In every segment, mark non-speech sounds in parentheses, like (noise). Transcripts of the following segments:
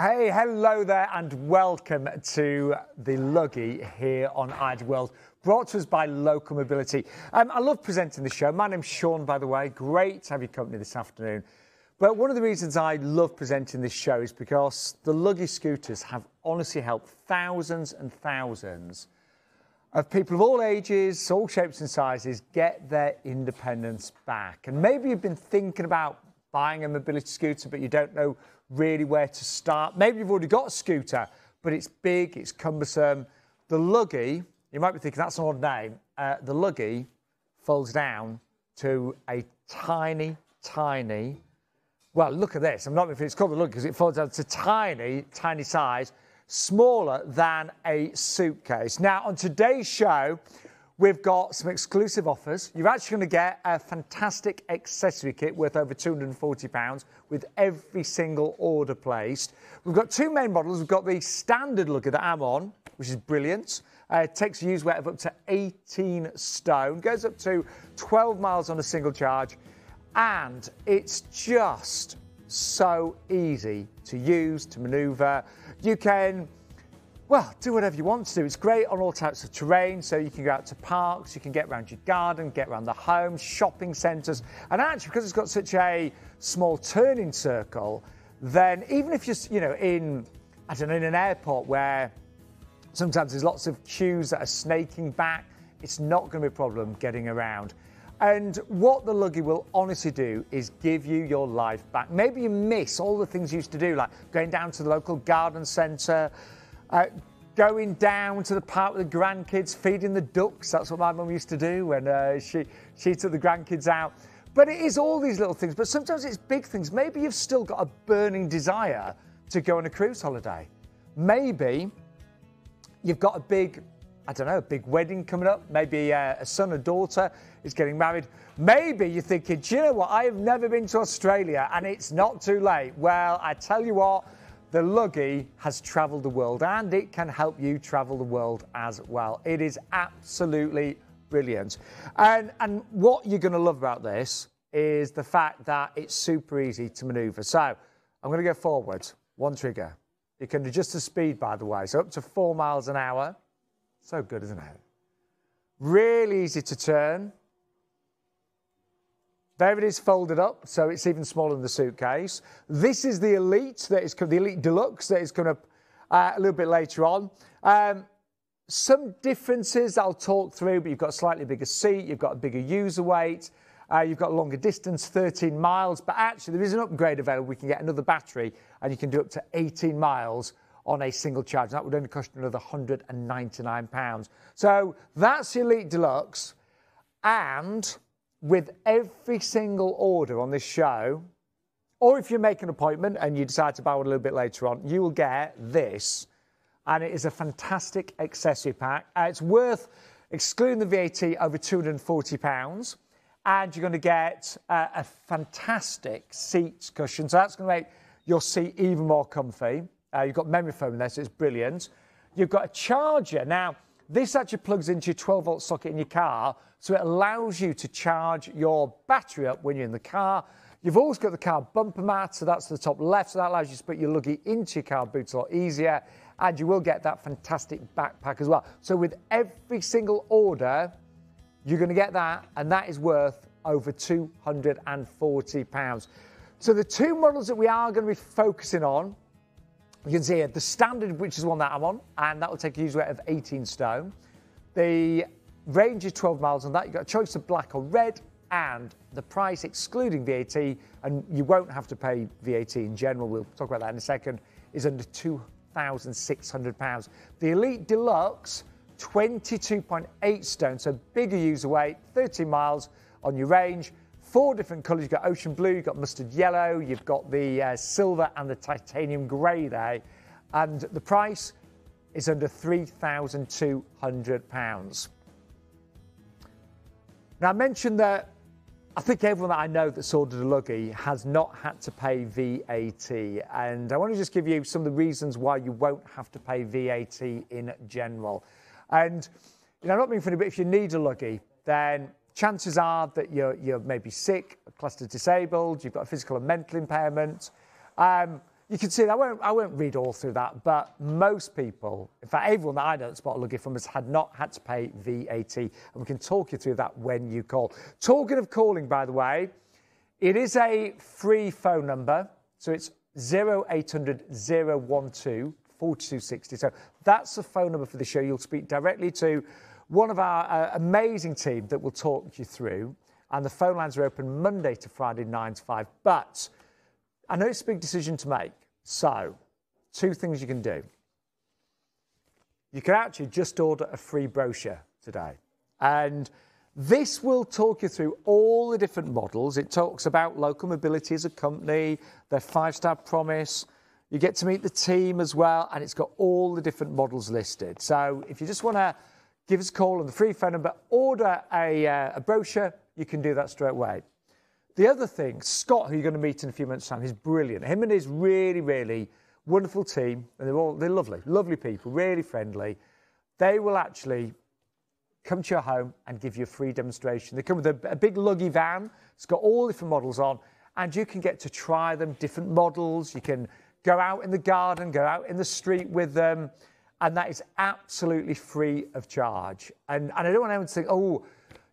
Hey, hello there, and welcome to the Luggie here on Ideal World, brought to us by Local Mobility. Um, I love presenting the show. My name's Sean, by the way. Great to have your company this afternoon. But one of the reasons I love presenting this show is because the Luggie scooters have honestly helped thousands and thousands of people of all ages, all shapes and sizes get their independence back. And maybe you've been thinking about buying a mobility scooter, but you don't know really where to start. Maybe you've already got a scooter, but it's big, it's cumbersome. The Luggie, you might be thinking that's an odd name. Uh, the Luggie folds down to a tiny, tiny. Well, look at this. I'm not if it's called the Luggie because it folds down to tiny, tiny size, smaller than a suitcase. Now, on today's show, We've got some exclusive offers. You're actually going to get a fantastic accessory kit worth over £240 with every single order placed. We've got two main models. We've got the standard Luggie that I'm on, which is brilliant. Uh, it takes a use weight of up to 18 stone, goes up to 12 miles on a single charge, and it's just so easy to use, to maneuver. You can well, do whatever you want to do. It's great on all types of terrain, so you can go out to parks, you can get around your garden, get around the home, shopping centres. And actually, because it's got such a small turning circle, then even if you're, you know, in, I don't know, in an airport where sometimes there's lots of queues that are snaking back, it's not going to be a problem getting around. And what the Luggie will honestly do is give you your life back. Maybe you miss all the things you used to do, like going down to the local garden centre, uh, going down to the park with the grandkids, feeding the ducks. That's what my mum used to do when uh, she, she took the grandkids out. But it is all these little things, but sometimes it's big things. Maybe you've still got a burning desire to go on a cruise holiday. Maybe you've got a big, I don't know, a big wedding coming up. Maybe uh, a son or daughter is getting married. Maybe you're thinking, do you know what? I have never been to Australia and it's not too late. Well, I tell you what, the Luggie has travelled the world and it can help you travel the world as well. It is absolutely brilliant. And, and what you're going to love about this is the fact that it's super easy to maneuver. So I'm going to go forward, one trigger. You can adjust the speed, by the way, so up to four miles an hour. So good, isn't it? Really easy to turn. There it is folded up, so it's even smaller than the suitcase. This is the Elite, that is the Elite Deluxe that is coming up uh, a little bit later on. Um, some differences I'll talk through, but you've got a slightly bigger seat, you've got a bigger user weight, uh, you've got longer distance, 13 miles, but actually there is an upgrade available. We can get another battery and you can do up to 18 miles on a single charge. That would only cost you another £199. So that's the Elite Deluxe. And with every single order on this show, or if you make an appointment and you decide to buy one a little bit later on, you will get this. And it is a fantastic accessory pack. Uh, it's worth, excluding the VAT, over £240. And you're going to get uh, a fantastic seat cushion. So that's going to make your seat even more comfy. Uh, you've got memory foam in there, so it's brilliant. You've got a charger. Now, this actually plugs into your 12 volt socket in your car, so it allows you to charge your battery up when you're in the car. You've always got the car bumper mat, so that's the top left, so that allows you to put your luggage into your car boots a lot easier. And you will get that fantastic backpack as well. So with every single order, you're going to get that, and that is worth over £240. So the two models that we are going to be focusing on you can see here the standard, which is one that I'm on, and that will take a user weight of 18 stone. The range is 12 miles on that. You've got a choice of black or red, and the price excluding VAT, and you won't have to pay VAT in general, we'll talk about that in a second, is under £2,600. The Elite Deluxe, 22.8 stone, so bigger user weight, 30 miles on your range, four different colours. You've got ocean blue, you've got mustard yellow, you've got the uh, silver and the titanium grey there. And the price is under £3,200. Now, I mentioned that I think everyone that I know that's ordered a Luggie has not had to pay VAT. And I want to just give you some of the reasons why you won't have to pay VAT in general. And, you know, I'm not being funny, but if you need a Luggie, then chances are that you're, you're maybe sick, as disabled, you've got a physical and mental impairment. Um, you can see, I won't, I won't read all through that, but most people, in fact, everyone that I know that's bought a Luggie from us had not had to pay VAT. And we can talk you through that when you call. Talking of calling, by the way, it is a free phone number. So it's 0800 012 4260. So that's the phone number for the show. You'll speak directly to one of our uh, amazing team that will talk you through. And the phone lines are open Monday to Friday, 9 to 5. But I know it's a big decision to make. So, two things you can do. You can actually just order a free brochure today. And this will talk you through all the different models. It talks about local mobility as a company, their five star promise. You get to meet the team as well, and it's got all the different models listed. So if you just want to give us a call on the free phone number, order a, uh, a brochure, you can do that straight away. The other thing, Scott, who you're going to meet in a few months' time, he's brilliant. Him and his really, really wonderful team, and they're all they're lovely, lovely people, really friendly. They will actually come to your home and give you a free demonstration. They come with a, a big luggie van. It's got all different models on, and you can get to try them, different models. You can go out in the garden, go out in the street with them, and that is absolutely free of charge. And, and I don't want anyone to think, oh,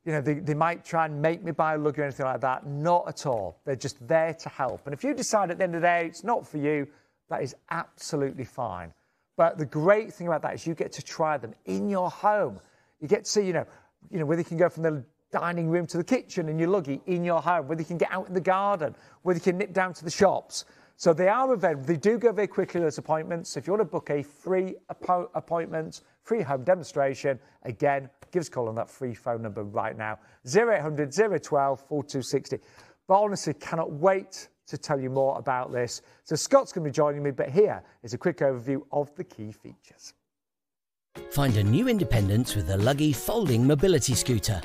you know, they, they might try and make me buy a luggie or anything like that. Not at all. They're just there to help. And if you decide at the end of the day it's not for you, that is absolutely fine. But the great thing about that is you get to try them in your home. You get to see, you know, you know, whether you can go from the dining room to the kitchen in your luggie in your home, whether you can get out in the garden, whether you can nip down to the shops. So they are available. They do go very quickly, those appointments. So if you want to book a free appointment, free home demonstration, again, give us a call on that free phone number right now 0800 012 4260. But honestly, cannot wait to tell you more about this. So Scott's going to be joining me, but here is a quick overview of the key features. Find a new independence with the Luggie folding mobility scooter.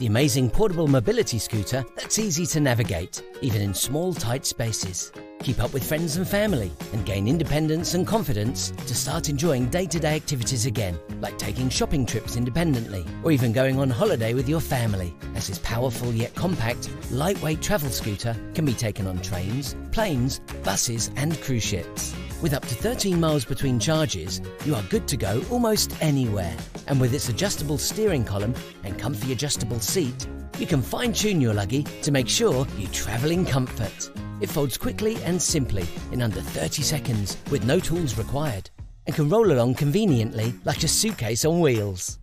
The amazing portable mobility scooter that's easy to navigate, even in small, tight spaces. Keep up with friends and family and gain independence and confidence to start enjoying day to day activities again, like taking shopping trips independently or even going on holiday with your family. As this powerful yet compact, lightweight travel scooter can be taken on trains, planes, buses, and cruise ships. With up to 13 miles between charges, you are good to go almost anywhere. And with its adjustable steering column and comfy adjustable seat, you can fine tune your luggie to make sure you travel in comfort. It folds quickly and simply in under 30 seconds with no tools required and can roll along conveniently like a suitcase on wheels.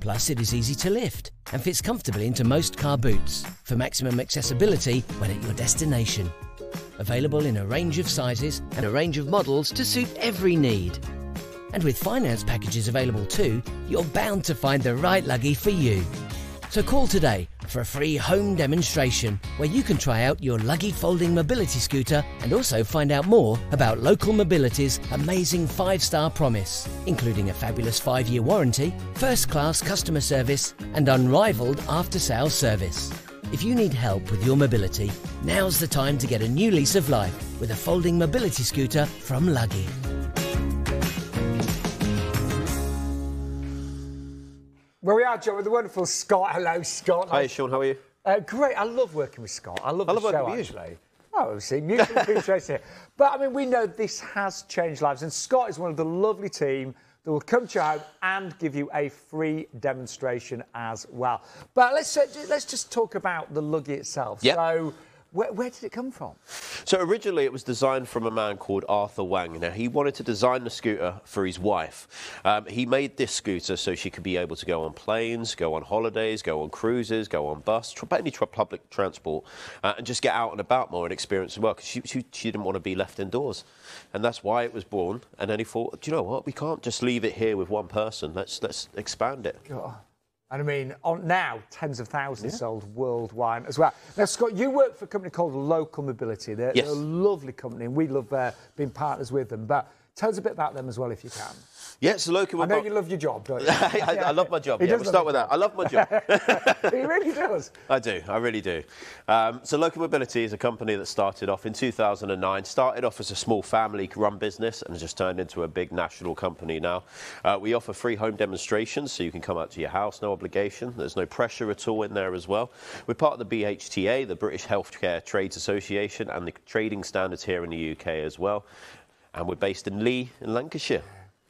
Plus, it is easy to lift and fits comfortably into most car boots for maximum accessibility when at your destination available in a range of sizes and a range of models to suit every need. And with finance packages available too, you're bound to find the right luggie for you. So call today for a free home demonstration where you can try out your Luggie folding mobility scooter and also find out more about Local Mobility's amazing five star promise, including a fabulous five year warranty, first class customer service, and unrivaled after sales service. If you need help with your mobility, now's the time to get a new lease of life with a folding mobility scooter from Luggie. Well, we are, John, with the wonderful Scott. Hello, Scott. Hi, Sean. How are you? Uh, great. I love working with Scott. I love, I the love show, with you. actually. Oh, see, mutual (laughs) appreciation here. But I mean, we know this has changed lives, and Scott is one of the lovely team that will come to your home and give you a free demonstration as well. But let's uh, let's just talk about the luggie itself. Yep. So. Where, where, did it come from? So originally it was designed from a man called Arthur Wang. Now he wanted to design the scooter for his wife. Um, he made this scooter so she could be able to go on planes, go on holidays, go on cruises, go on bus, tr- any tr- public transport, uh, and just get out and about more and experience the world. Because she, she, she didn't want to be left indoors, and that's why it was born. And then he thought, do you know what? We can't just leave it here with one person. Let's let's expand it. God. And I mean, on now, tens of thousands yeah. sold worldwide as well. Now, Scott, you work for a company called Local Mobility. They're, yes. they're a lovely company, and we love uh, being partners with them. But Tell us a bit about them as well, if you can. Yeah, so Local I know you love your job, don't (laughs) you? I, I love my job. He Yeah, we'll start with that. I love my job. (laughs) he really does. I do, I really do. Um, so Local Mobility is a company that started off in 2009, started off as a small family-run business and has just turned into a big national company now. Uh, we offer free home demonstrations, so you can come out to your house, no obligation. There's no pressure at all in there as well. We're part of the BHTA, the British Healthcare Trades Association, and the trading standards here in the UK as well. And we're based in Leigh, in Lancashire.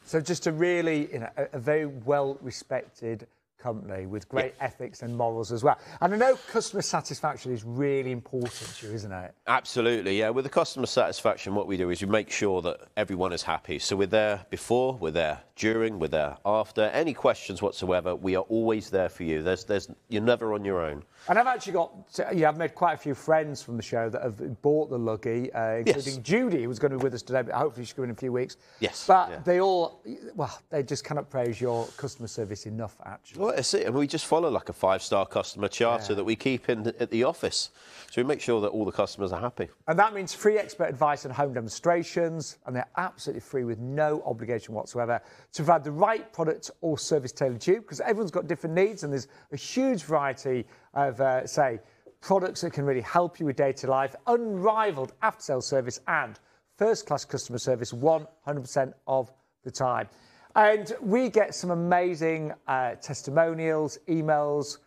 So just a really, you know, a, a very well respected company with great ethics and morals as well. And I know customer satisfaction is really important to you, isn't it? Absolutely, yeah. With the customer satisfaction, what we do is we make sure that everyone is happy. So we're there before, we're there during, we're there after. Any questions whatsoever, we are always there for you. There's, there's, you're never on your own. And I've actually got, yeah, I've made quite a few friends from the show that have bought the Luggie, uh, including Yes. Judy, who's going to be with us today, but hopefully she's coming in a few weeks. Yes, But yeah. they all, well, they just cannot praise your customer service enough, actually. Well, that's it. And we just follow like a five-star customer charter that we keep in at the office. So we make sure that all the customers are happy. And that means free expert advice and home demonstrations, and they're absolutely free with no obligation whatsoever to provide the right product or service tailored to you, because everyone's got different needs, and there's a huge variety of, uh, say, products that can really help you with day to life, unrivaled after sales service, and first class customer service 100% of the time. And we get some amazing uh, testimonials, emails,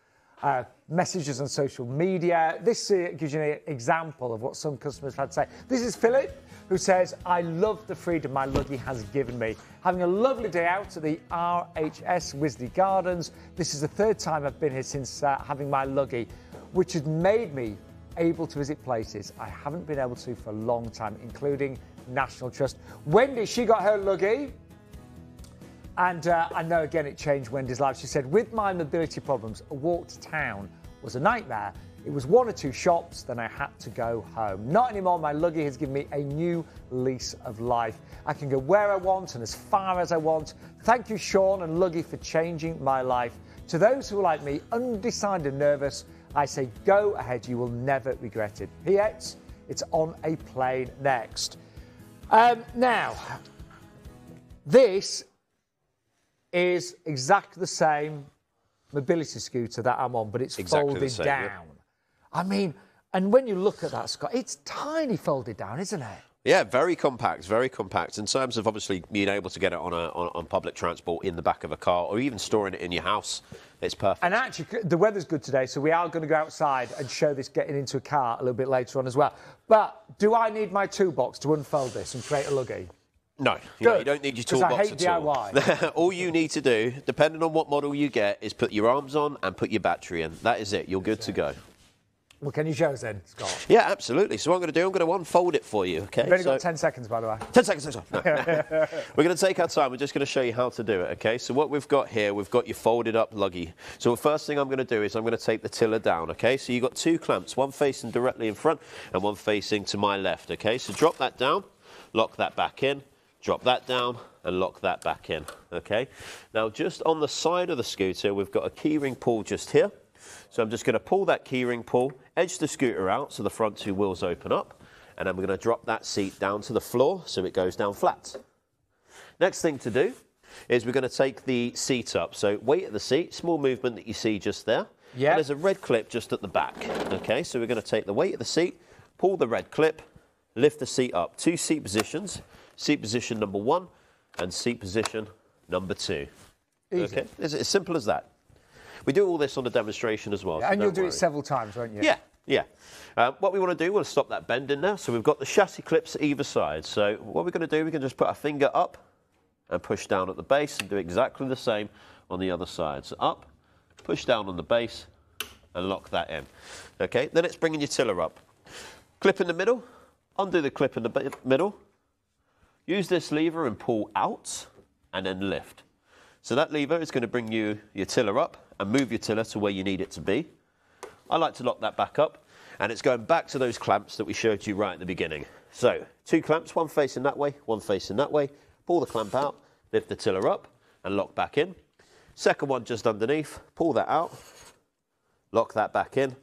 uh, messages on social media. This uh, gives you an example of what some customers had to say. This is Philip, who says, I love the freedom my Luggie has given me. Having a lovely day out at the RHS Wisley Gardens. This is the third time I've been here since uh, having my Luggie, which has made me able to visit places I haven't been able to for a long time, including National Trust. Wendy, she got her Luggie. And uh, I know again it changed Wendy's life. She said, with my mobility problems, a walk to town was a nightmare. It was one or two shops, then I had to go home. Not anymore. My Luggie has given me a new lease of life. I can go where I want and as far as I want. Thank you, Sean and Luggie, for changing my life. To those who are like me, undecided and nervous, I say go ahead. You will never regret it. P.S. It's on a plane next. Um, now, this is exactly the same mobility scooter that I'm on, but it's Exactly folded down. I mean, and when you look at that, Scott, it's tiny folded down, isn't it? Yeah, very compact, very compact. In terms of obviously being able to get it on, a, on, on public transport in the back of a car or even storing it in your house, it's perfect. And actually, the weather's good today, so we are going to go outside and show this getting into a car a little bit later on as well. But do I need my toolbox to unfold this and create a luggie? No, you, know, you don't need your toolbox at all. DIY. (laughs) all you need to do, depending on what model you get, is put your arms on and put your battery in. That is it. You're good to go. Well, can you show us then, Scott? Yeah, absolutely. So what I'm going to do, I'm going to unfold it for you. Okay. You've only so, got 10 seconds, by the way. 10 seconds. 10 seconds. No. (laughs) We're going to take our time. We're just going to show you how to do it. Okay. So what we've got here, we've got your folded up luggie. So the first thing I'm going to do is I'm going to take the tiller down. Okay. So you've got two clamps, one facing directly in front and one facing to my left. Okay. So drop that down, lock that back in, drop that down and lock that back in. Okay. Now just on the side of the scooter, we've got a keyring pull just here. So I'm just going to pull that keyring pull, edge the scooter out so the front two wheels open up, and then we're going to drop that seat down to the floor so it goes down flat. Next thing to do is we're going to take the seat up. So weight of the seat, small movement that you see just there. Yeah. There's a red clip just at the back. Okay, so we're going to take the weight of the seat, pull the red clip, lift the seat up. Two seat positions. Seat position number one and seat position number two. Easy. Okay, it's as simple as that. We do all this on the demonstration as well. so and you'll do worry. it several times, won't you? Yeah, yeah. Uh, what we want to do, we'll stop that bend in there. So we've got the chassis clips either side. So what we're going to do, we can just put our finger up and push down at the base and do exactly the same on the other side. So up, push down on the base and lock that in. Okay, then it's bringing your tiller up. Clip in the middle, undo the clip in the middle, use this lever and pull out and then lift. So that lever is going to bring you your tiller up and move your tiller to where you need it to be. I like to lock that back up, and it's going back to those clamps that we showed you right at the beginning. So, two clamps, one facing that way, one facing that way. Pull the clamp out, lift the tiller up, and lock back in. Second one just underneath, pull that out, lock that back in,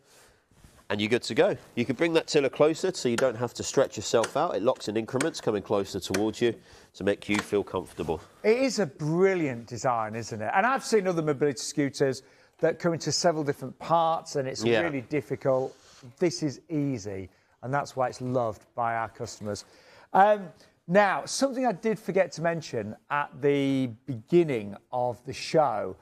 and you're good to go. You can bring that tiller closer so you don't have to stretch yourself out. It locks in increments coming closer towards you to make you feel comfortable. It is a brilliant design, isn't it? And I've seen other mobility scooters that come into several different parts and it's Yeah. really difficult. This is easy, and that's why it's loved by our customers. Um, now, something I did forget to mention at the beginning of the show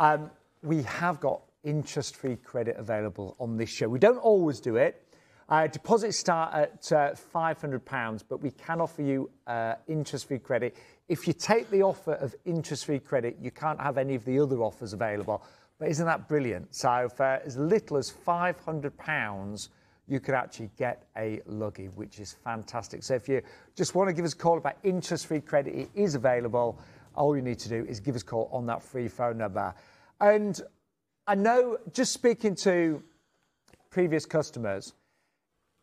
um, we have got interest free credit available on this show. We don't always do it. Uh, deposits start at uh, £500, but we can offer you uh, interest free credit. If you take the offer of interest free credit, you can't have any of the other offers available. But isn't that brilliant? So, for as little as £500, you could actually get a luggie, which is fantastic. So, if you just want to give us a call about interest free credit, it is available. All you need to do is give us a call on that free phone number. And I know, just speaking to previous customers,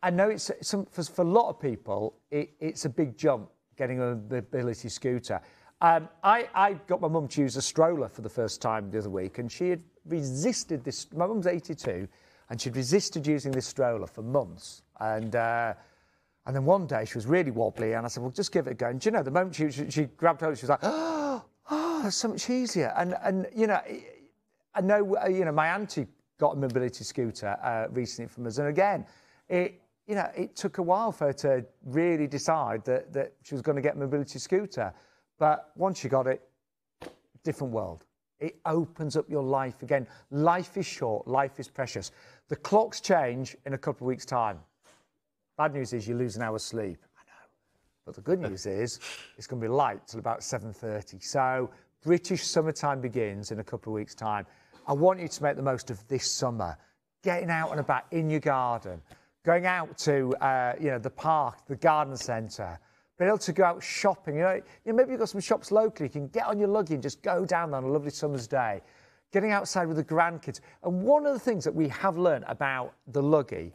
I know it's some, for, for a lot of people, it, it's a big jump getting a mobility scooter. Um, I, I got my mum to use a stroller for the first time the other week, and she had resisted this. My mum's 82, and she'd resisted using this stroller for months. And uh, and then one day she was really wobbly, and I said, "Well, just give it a go." And you know, the moment she, she, she grabbed hold, she was like, "Oh, (gasps) oh, that's so much easier." And and you know, I know, uh, you know, my auntie got a mobility scooter uh, recently from us, and again, it, you know, it took a while for her to really decide that, that she was going to get a mobility scooter. But once she got it, different world. It opens up your life again. Life is short, life is precious. The clocks change in a couple of weeks' time. Bad news is you lose an hour's sleep. I know. But the good (laughs) news is it's going to be light till about 7.30. So British summertime begins in a couple of weeks' time. I want you to make the most of this summer. Getting out and about in your garden, going out to uh, you know the park, the garden centre, being able to go out shopping. You know, you know, maybe you've got some shops locally. You can get on your luggie and just go down there on a lovely summer's day. Getting outside with the grandkids. And one of the things that we have learned about the luggie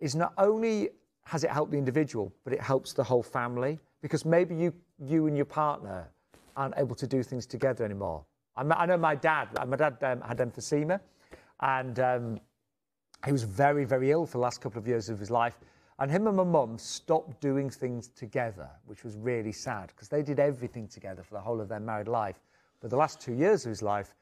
is not only has it helped the individual, but it helps the whole family because maybe you, you and your partner aren't able to do things together anymore. I, know my dad, my dad um, had emphysema and um, he was very, very ill for the last couple of years of his life. And him and my mum stopped doing things together, which was really sad because they did everything together for the whole of their married life. But the last two years of his life,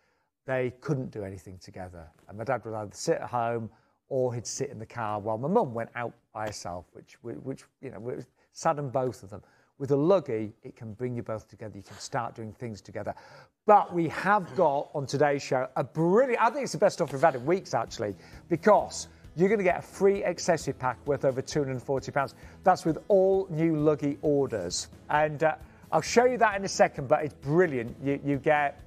they couldn't do anything together. And my dad would either sit at home or he'd sit in the car while my mum went out by herself, which, which you know, sad saddened both of them. With a luggie, it can bring you both together. You can start doing things together. But we have got on today's show a brilliant, I think it's the best offer we've had in weeks actually, because you're going to get a free accessory pack worth over £240. That's with all new luggie orders. And uh, I'll show you that in a second, but it's brilliant. You, you get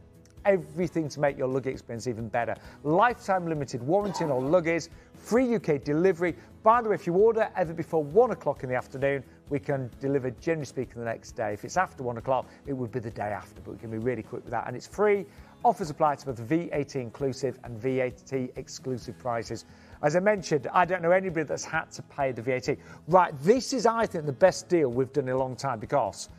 everything to make your luggie experience even better. Lifetime limited warranty on all luggies, free UK delivery. By the way, if you order ever before one o'clock in the afternoon, we can deliver, generally speaking, the next day. If it's after one o'clock, it would be the day after, but we can be really quick with that. And it's free. Offers apply to both VAT inclusive and VAT exclusive prices. As I mentioned, I don't know anybody that's had to pay the VAT. Right, this is, I think, the best deal we've done in a long time because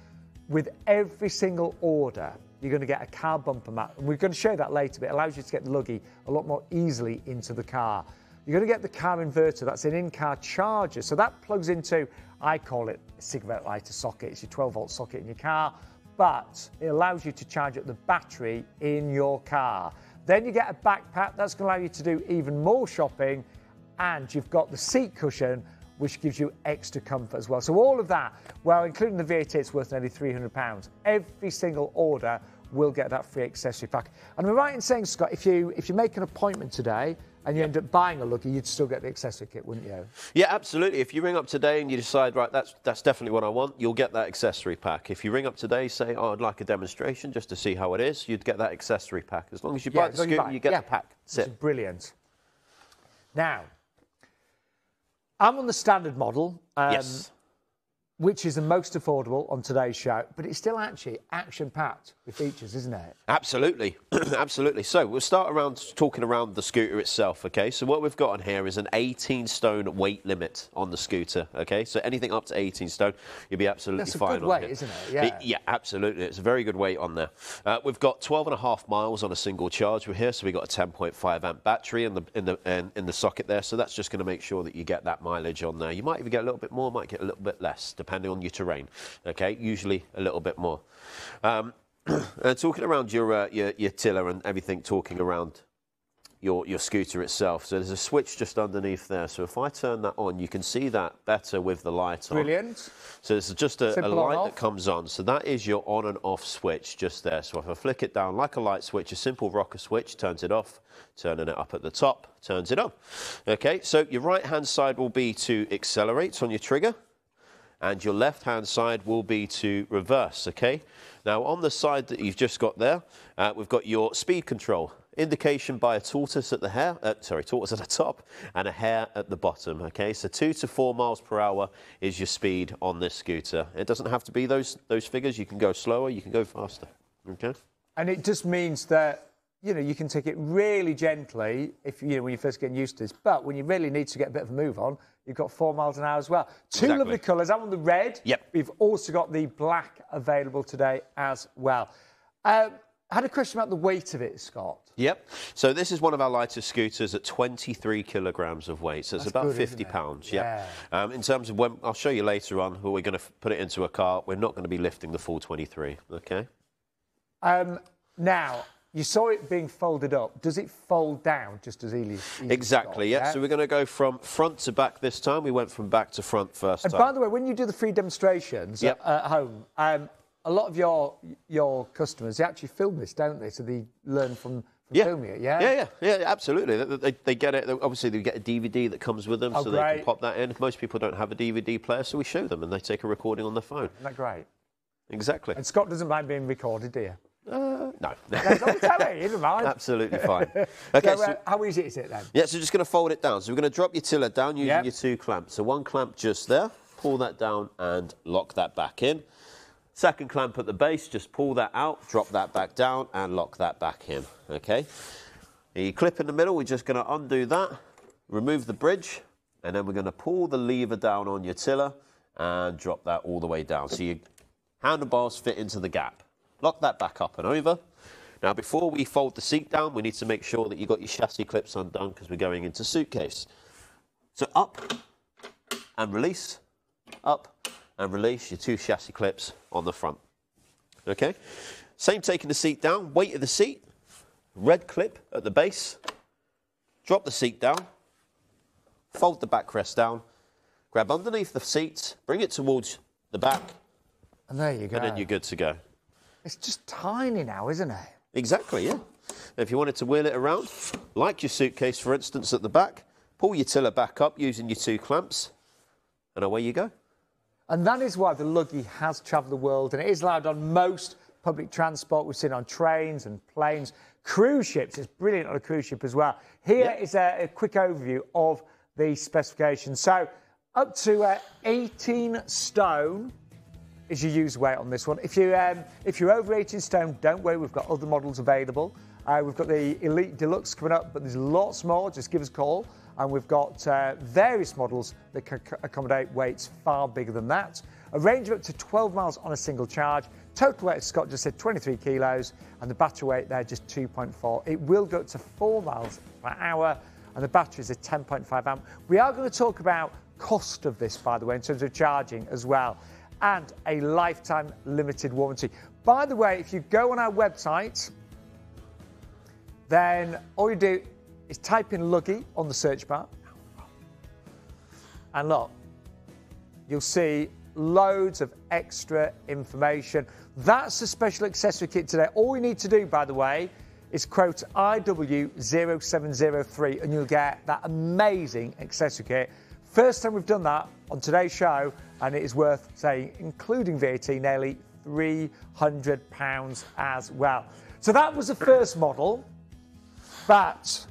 with every single order, you're going to get a car bumper mat. And we're going to show that later, but it allows you to get the luggie a lot more easily into the car. You're going to get the car inverter, that's an in car charger. So that plugs into, I call it cigarette lighter socket. It's your 12 volt socket in your car, but it allows you to charge up the battery in your car. Then you get a backpack that's going to allow you to do even more shopping, and you've got the seat cushion which gives you extra comfort as well. So all of that, well, including the VAT, it's worth nearly £300. Every single order will get that free accessory pack. And I'm right in saying, Scott, if you if you make an appointment today and you end up buying a luggie, you'd still get the accessory kit, wouldn't you? Yeah, absolutely. If you ring up today and you decide, right, that's that's definitely what I want, you'll get that accessory pack. If you ring up today, say, oh, I'd like a demonstration just to see how it is, you'd get that accessory pack. As long as you buy the long you scooter, buy you, get Yeah. the pack. That's Which it. is brilliant. Now, I'm on the standard model. Um, yes. Which is the most affordable on today's show, but it's still actually action packed with features, isn't it? Absolutely, (clears throat) absolutely. So we'll start around talking around the scooter itself. Okay, so what we've got on here is an 18 stone weight limit on the scooter. Okay, so anything up to 18 stone, you'll be absolutely That's a fine. good on weight, here. isn't it? Yeah. yeah, absolutely. It's a very good weight on there. Uh, we've got 12 and a half miles on a single charge. We're here, so we've got a 10.5 amp battery in the in the in, in the socket there. So that's just going to make sure that you get that mileage on there. You might even get a little bit more, might get a little bit less, depending on your terrain. Okay, usually a little bit more. Um, (clears throat) and talking around your, uh, your your tiller and everything, talking around your your scooter itself. So there's a switch just underneath there. So if I turn that on, you can see that better with the light on. Brilliant. So it's just a, a light that comes on. So that is your on and off switch just there. So if I flick it down like a light switch, a simple rocker switch turns it off, turning it up at the top turns it on. Okay, so your right hand side will be to accelerate on your trigger and your left hand side will be to reverse. Okay. Now on the side that you've just got there, uh, we've got your speed control. Indication by a tortoise at the hare, uh, sorry, tortoise at the top and a hare at the bottom. Okay, so two to four miles per hour is your speed on this scooter. It doesn't have to be those those figures. You can go slower, you can go faster. Okay. And it just means that you know you can take it really gently if you know when you're first getting used to this. But when you really need to get a bit of a move on, you've got four miles an hour as well. Two Exactly. lovely colours. I'm on the red. Yep. We've also got the black available today as well. Um, I had a question about the weight of it, Scott. Yep. So this is one of our lighter scooters at 23 kilograms of weight. So it's That's about good, 50 it? pounds. Yeah. Um, in terms of when, I'll show you later on. We're going to put it into a car. We're not going to be lifting the full 23. Okay. Um, now you saw it being folded up. Does it fold down just as easily? Exactly. Scott, Yeah. So we're going to go from front to back this time. We went from back to front first And time. by the way, when you do the free demonstrations Yep. at, at home, um, a lot of your your customers they actually film this, don't they? So they learn from, yeah. filming it. Yeah. yeah, yeah, yeah, absolutely. They, they, they get it. Obviously, they get a DVD that comes with them, Oh, so they can pop that in. Most people don't have a DVD player, so we show them, and they take a recording on their phone. Isn't that great? Exactly. And Scott doesn't mind being recorded, do you? Uh, no. That's (laughs) on the telly, he doesn't mind. Absolutely (laughs) fine. Okay, so, so, how easy is it then? yeah, so just going to fold it down. So we're going to drop your tiller down using Yep. your two clamps. So one clamp just there, pull that down and lock that back in. Second clamp at the base, just pull that out, drop that back down and lock that back in. Okay. The clip in the middle, we're just going to undo that, remove the bridge, and then we're going to pull the lever down on your tiller and drop that all the way down. So your handlebars fit into the gap. Lock that back up and over. Now, before we fold the seat down, we need to make sure that you've got your chassis clips undone because we're going into suitcase. So up and release, up and release your two chassis clips on the front. Okay? Same taking the seat down, weight of the seat, red clip at the base, drop the seat down, fold the backrest down, grab underneath the seat, bring it towards the back, And there you go. and then you're good to go. It's just tiny now, isn't it? Exactly, yeah. If you wanted to wheel it around, like your suitcase, for instance, at the back, pull your tiller back up using your two clamps, and away you go. And that is why the Luggie has travelled the world and it is allowed on most public transport. We've seen on trains and planes, cruise ships. It's brilliant on a cruise ship as well. Here is a, a quick overview of the specifications. So, up to uh, 18 stone is your use weight on this one. If you um, if you're over 18 stone, don't worry. We've got other models available. Uh, we've got the Elite Deluxe coming up, but there's lots more. Just give us a call, and we've got uh, various models that can ac- accommodate weights far bigger than that. A range of up to 12 miles on a single charge. Total weight, Scott just said, 23 kilos, and the battery weight there just 2.4. It will go up to 4 miles per hour, and the battery is a 10.5 amp. We are going to talk about cost of this, by the way, in terms of charging as well and a lifetime limited warranty. By the way, if you go on our website, then all you do is type in Luggie on the search bar. And look, you'll see loads of extra information. That's the special accessory kit today. All you need to do, by the way, is quote IW0703 and you'll get that amazing accessory kit. First time we've done that on today's show, and it is worth saying, including VAT, nearly £300 as well. So that was the first model, but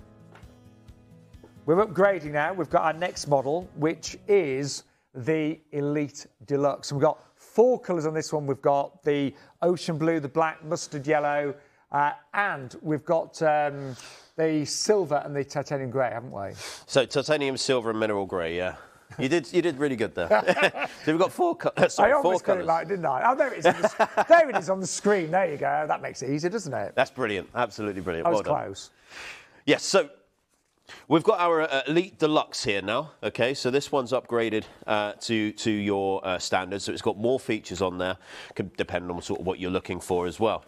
we're upgrading now. We've got our next model, which is the Elite Deluxe. And We've got four colours on this one. We've got the ocean blue, the black, mustard yellow, uh, and we've got um, the silver and the titanium grey, haven't we? So titanium, silver, and mineral grey. Yeah. You did, you did really good there. (laughs) so we've got four, co- sorry, I four almost got colours. it right, didn't I? Oh, there it is. On the, (laughs) there it is on the screen. There you go. That makes it easy, doesn't it? That's brilliant. Absolutely brilliant. That was well close. Yes, so we've got our uh, Elite Deluxe here now. Okay, so this one's upgraded uh, to to your uh, standards, so it's got more features on there, can depend on sort of what you're looking for as well.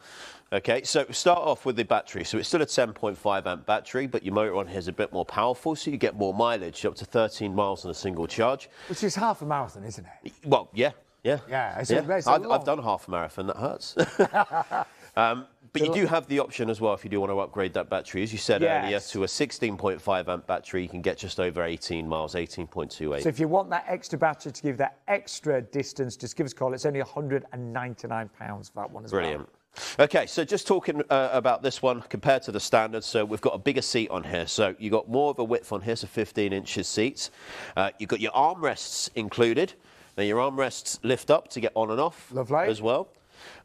Okay, so start off with the battery. So it's still a 10.5 amp battery, but your motor on here is a bit more powerful, so you get more mileage, up to 13 miles on a single charge. Which is half a marathon, isn't it? Well, yeah, yeah, Yeah, it's a I've, done half a marathon. That hurts. (laughs) (laughs) um, but you do have the option as well if you do want to upgrade that battery, as you said earlier, to a 16.5 amp battery. You can get just over 18 miles, 18.28. So if you want that extra battery to give that extra distance, just give us a call. It's only £199 for that one as Brilliant. well. Okay, so just talking uh, about this one compared to the standard, so we've got a bigger seat on here. So you've got more of a width on here, so 15 inches seats. Uh, you've got your armrests included. Now your armrests lift up to get on and off Lovely. as well.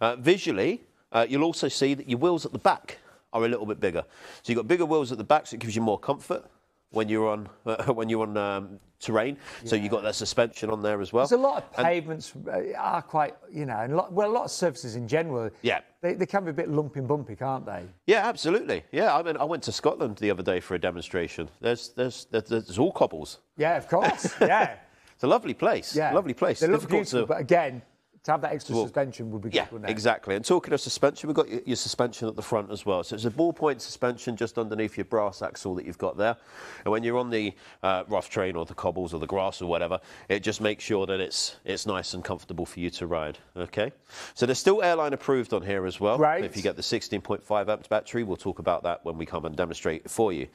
Uh, visually, uh, you'll also see that your wheels at the back are a little bit bigger. So you've got bigger wheels at the back, so it gives you more comfort when you're on uh, (laughs) when you're on um, terrain. So you've got that suspension on there as well. There's a lot of pavements uh, are quite, you know, and a lot, well, a lot of surfaces in general. Yeah. They, they can be a bit lumpy and bumpy, can't they? Yeah, absolutely. Yeah, I mean, I went to Scotland the other day for a demonstration. There's, there's, there's, there's all cobbles. Yeah, of course. yeah. (laughs) It's a lovely place. Yeah. Lovely place. They look Difficult beautiful, to- but again, to have that extra Well, suspension would be yeah, good, wouldn't it? exactly. And talking of suspension, we've got your, your suspension at the front as well. So it's a ballpoint suspension just underneath your brass axle that you've got there. And when you're on the uh, rough terrain or the cobbles or the grass or whatever, it just makes sure that it's it's nice and comfortable for you to ride. Okay. So there's still airline approved on here as well. Right. If you get the 16.5 amp battery, we'll talk about that when we come and demonstrate it for you.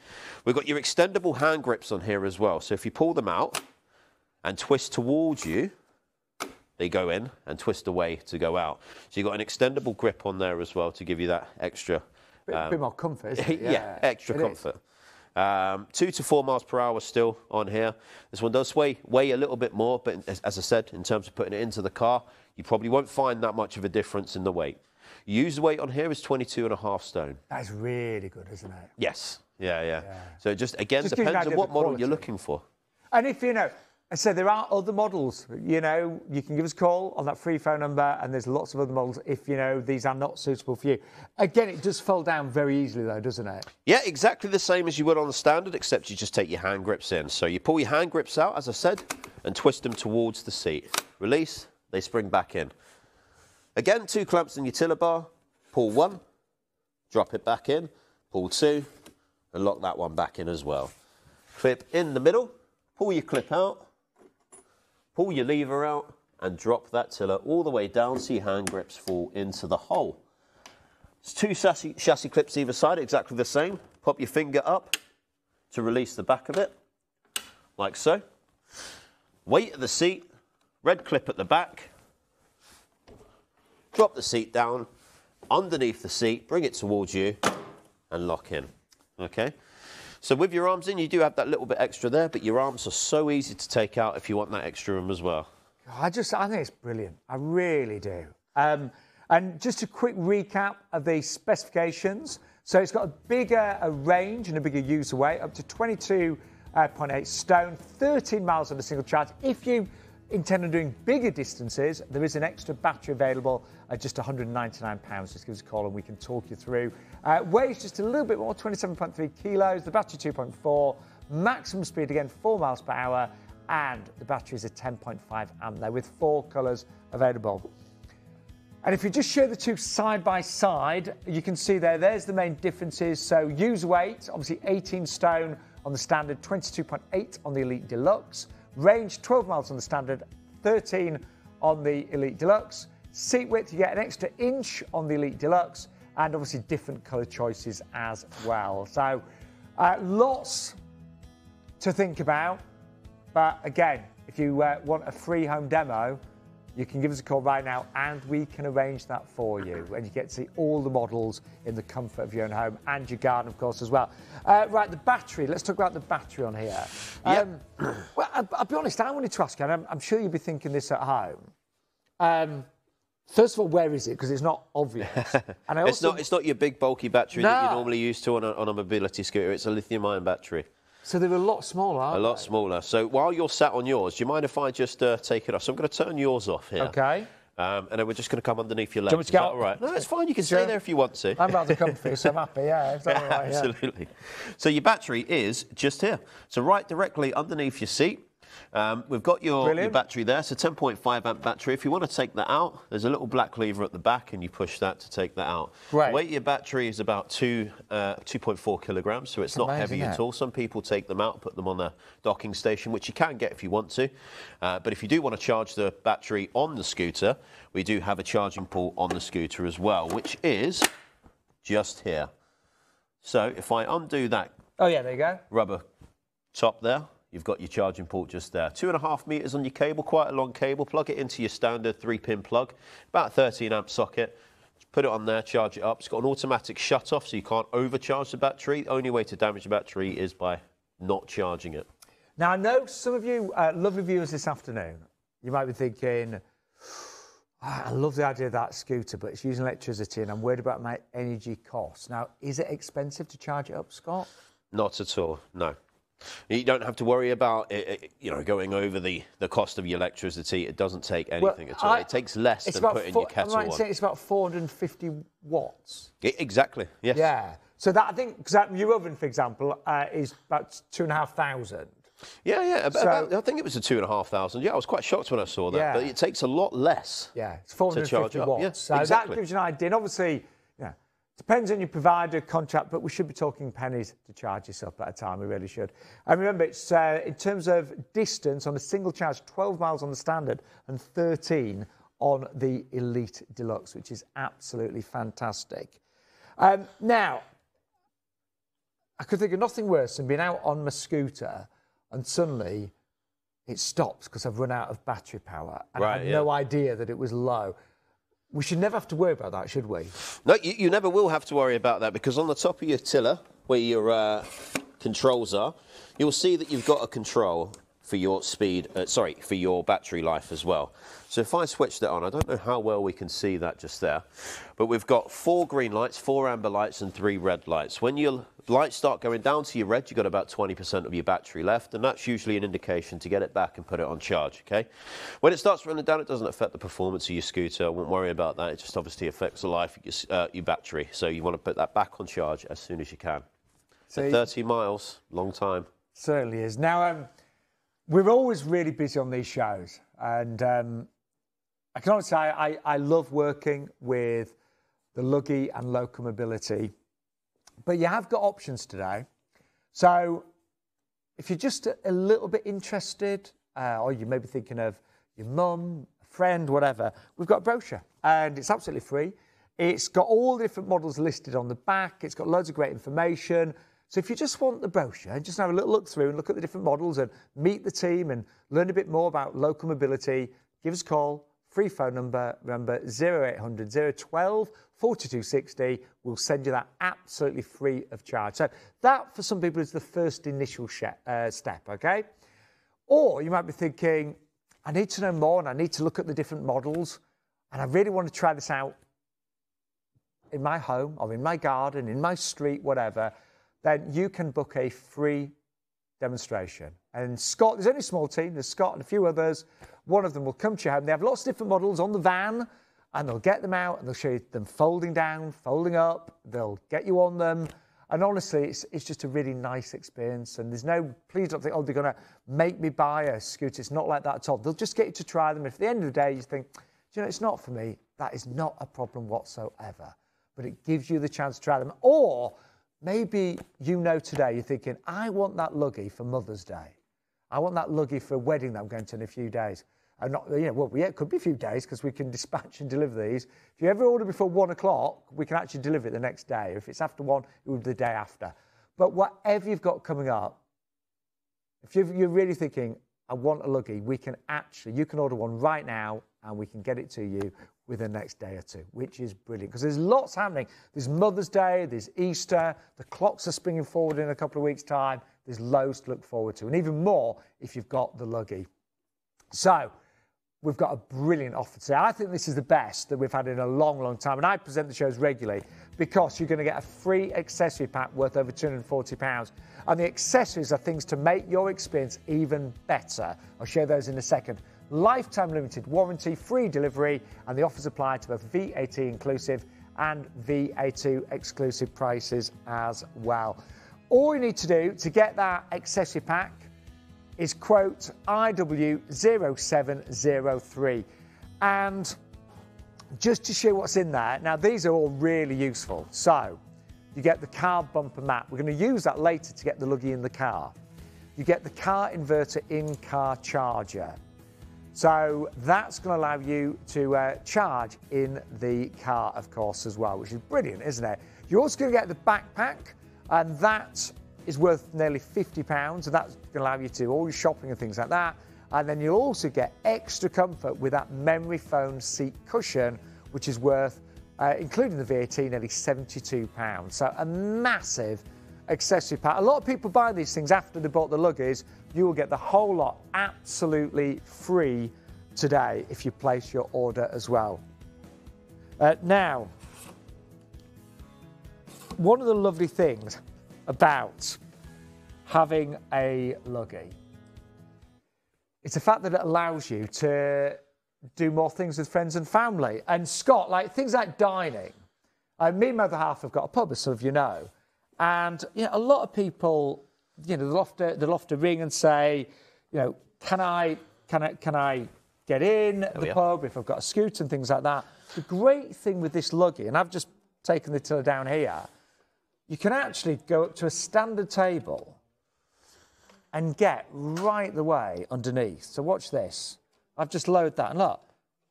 We've got your extendable hand grips on here as well. So if you pull them out and twist towards you, they go in and twist away to go out. So you've got an extendable grip on there as well to give you that extra, Bit, bit more comfort, isn't it? (laughs) yeah, extra it comfort. Um, two to four miles per hour still on here. This one does weigh, weigh a little bit more, but as, as I said, in terms of putting it into the car, you probably won't find that much of a difference in the weight. Used weight on here is 22 and a half stone. That's really good, isn't it? Yes. Yeah, yeah. So it just again Just give you an depends on what model you're looking for. And if you know, I said there are other models. You know, you can give us a call on that free phone number, and there's lots of other models. If you know these are not suitable for you, again, it does fold down very easily, though, doesn't it? Yeah, exactly the same as you would on the standard, except you just take your hand grips in. So you pull your hand grips out, as I said, and twist them towards the seat. Release, they spring back in. Again, two clamps in your tiller bar. Pull one, drop it back in, pull two, and lock that one back in as well. Clip in the middle, pull your clip out, pull your lever out, and drop that tiller all the way down so your hand grips fall into the hole. It's two chassis, chassis clips either side, exactly the same. Pop your finger up to release the back of it, like so. Weight of the seat, red clip at the back. Drop the seat down, underneath the seat, bring it towards you, and lock in. Okay? So with your arms in, you do have that little bit extra there, but your arms are so easy to take out if you want that extra room as well. I just, I think it's brilliant. I really do. Um, and just a quick recap of the specifications. So it's got a bigger a range and a bigger user weight, up to 22.8 stone, 13 miles on a single charge. If you intend on doing bigger distances, there is an extra battery available at just £199. Just give us a call and we can talk you through. Uh, weighs just a little bit more, 27.3 kilos. The battery 2.4. Maximum speed again, 4 miles per hour. And the battery is a 10.5 amp there with four colours available. And if you just show the two side by side, you can see there, there's the main differences. So user weight, obviously 18 stone on the standard, 22.8 on the Elite Deluxe. Range, 12 miles on the standard, 13 on the Elite Deluxe. Seat width, you get an extra inch on the Elite Deluxe, and obviously different colour choices as well. So uh, lots to think about. But again, if you uh, want a free home demo, you can give us a call right now and we can arrange that for you. And you get to see all the models in the comfort of your own home and your garden, of course, as well. Uh, right, the battery. Let's talk about the battery on here. Yep. Um, (clears throat) well, I'll, I'll, be honest, I wanted to ask you, and I'm, I'm sure you'll be thinking this at home. Um, First of all, where is it? Because it's not obvious. (laughs) And also, it's not. It's not your big bulky battery no. that you're normally used to on a, on a mobility scooter. It's a lithium-ion battery. So they're a lot smaller. a lot they? smaller. So while you're sat on yours, do you mind if I just uh, take it off? So I'm going to turn yours off here. Okay. Um, and then we're just going to come underneath your legs. Is that all right? No, it's fine. You can sure. stay there if you want to. I'm rather comfy, so I'm happy. Yeah, (laughs) right, absolutely. Yeah. So your battery is just here. So right directly underneath your seat. Um, we've got your, your, battery there, so 10.5 amp battery. If you want to take that out, there's a little black lever at the back, and you push that to take that out. Right. The weight of your battery is about two, uh, 2.4 kilograms, so it's not heavy at all. Some people take them out, put them on the docking station, which you can get if you want to. Uh, but if you do want to charge the battery on the scooter, we do have a charging port on the scooter as well, which is just here. So if I undo that. Oh yeah, there you go. Rubber top there. You've got your charging port just there. Two and a half meters on your cable, quite a long cable. Plug it into your standard three pin plug, about 13 amp socket. Just put it on there, charge it up. It's got an automatic shut off so you can't overcharge the battery. The only way to damage the battery is by not charging it. Now, I know some of you uh, lovely viewers this afternoon, you might be thinking, (sighs) ah, I love the idea of that scooter, but it's using electricity and I'm worried about my energy costs. Now, is it expensive to charge it up, Scott? Not at all, no. You don't have to worry about it, you know, going over the, the cost of your electricity. It doesn't take anything well, at all. I, it takes less than putting four, your kettle I'm right on. it's about 450 watts. It, exactly. Yes. Yeah. So that I think because your oven, for example, uh, is about two and a half thousand. Yeah, yeah. So, about, I think it was a two and a half thousand. Yeah, I was quite shocked when I saw that. Yeah. But it takes a lot less. Yeah, it's 450 watts. Yeah, so exactly. that gives you an idea. And obviously, Depends on your provider contract, but we should be talking pennies to charge this up at a time. We really should. And remember, it's uh, in terms of distance on a single charge, 12 miles on the standard and 13 on the Elite Deluxe, which is absolutely fantastic. Um, now, I could think of nothing worse than being out on my scooter and suddenly it stops because I've run out of battery power and right, I had yeah. no idea that it was low. We should never have to worry about that, should we? No, you, you never will have to worry about that because on the top of your tiller, where your uh, controls are, you'll see that you've got a control for your speed, uh, sorry, for your battery life as well. So if I switch that on, I don't know how well we can see that just there, but we've got four green lights, four amber lights, and three red lights. When your lights start going down to your red, you've got about 20% of your battery left, and that's usually an indication to get it back and put it on charge, okay? When it starts running down, it doesn't affect the performance of your scooter. I won't worry about that. It just obviously affects the life of your, uh, your battery. So you want to put that back on charge as soon as you can. So 30 miles, long time. Certainly is. Now, um, we're always really busy on these shows, and um, I can honestly say I, I love working with the Luggie and Local Mobility, but you have got options today. So if you're just a, a little bit interested, uh, or you may be thinking of your mum, a friend, whatever, we've got a brochure, and it's absolutely free. It's got all the different models listed on the back. It's got loads of great information. So if you just want the brochure, and just have a little look through and look at the different models and meet the team and learn a bit more about local mobility, give us a call. Free phone number, remember 0800 012 4260. We'll send you that absolutely free of charge. So that, for some people, is the first initial uh, step, okay? Or you might be thinking, I need to know more and I need to look at the different models and I really want to try this out in my home or in my garden, in my street, whatever then you can book a free demonstration. And Scott, there's only a small team, there's Scott and a few others. One of them will come to your home. They have lots of different models on the van, and they'll get them out and they'll show you them folding down, folding up. They'll get you on them. And honestly, it's, it's just a really nice experience. And there's no, please don't think, oh, they're going to make me buy a scooter. It's not like that at all. They'll just get you to try them. If at the end of the day you think, you know, it's not for me, that is not a problem whatsoever. But it gives you the chance to try them. Or Maybe you know today, you're thinking, I want that luggie for Mother's Day. I want that luggie for a wedding that I'm going to in a few days. And not, you know, well, yeah, it could be a few days because we can dispatch and deliver these. If you ever order before one o'clock, we can actually deliver it the next day. If it's after one, it would be the day after. But whatever you've got coming up, if you're really thinking, I want a luggie, we can actually, you can order one right now and we can get it to you within the next day or two, which is brilliant because there's lots happening. There's Mother's Day, there's Easter, the clocks are springing forward in a couple of weeks' time. There's loads to look forward to, and even more if you've got the Luggie. So, we've got a brilliant offer today. I think this is the best that we've had in a long, long time, and I present the shows regularly because you're going to get a free accessory pack worth over £240. And the accessories are things to make your experience even better. I'll show those in a second. Lifetime limited warranty, free delivery, and the offers apply to both VAT inclusive and VAT exclusive prices as well. All you need to do to get that accessory pack is quote IW0703. And just to show what's in there, now these are all really useful. So you get the car bumper mat. We're going to use that later to get the luggie in the car. You get the car inverter in car charger. So that's going to allow you to uh, charge in the car, of course, as well, which is brilliant, isn't it? You're also going to get the backpack, and that is worth nearly £50, and that's going to allow you to all your shopping and things like that. And then you'll also get extra comfort with that memory foam seat cushion, which is worth, uh, including the VAT, nearly £72. So a massive accessory pack. A lot of people buy these things after they bought the luggies. You will get the whole lot absolutely free today if you place your order as well. Uh, now, one of the lovely things about having a luggie it's the fact that it allows you to do more things with friends and family. And Scott, like things like dining. Uh, me and my other half have got a pub, as some of you know. And you know, a lot of people, you know, they'll often, they'll often ring and say, you know, can I, can I, can I get in oh, the pub if I've got a scooter and things like that? The great thing with this luggie, and I've just taken the tiller down here, you can actually go up to a standard table and get right the way underneath. So watch this. I've just lowered that and look,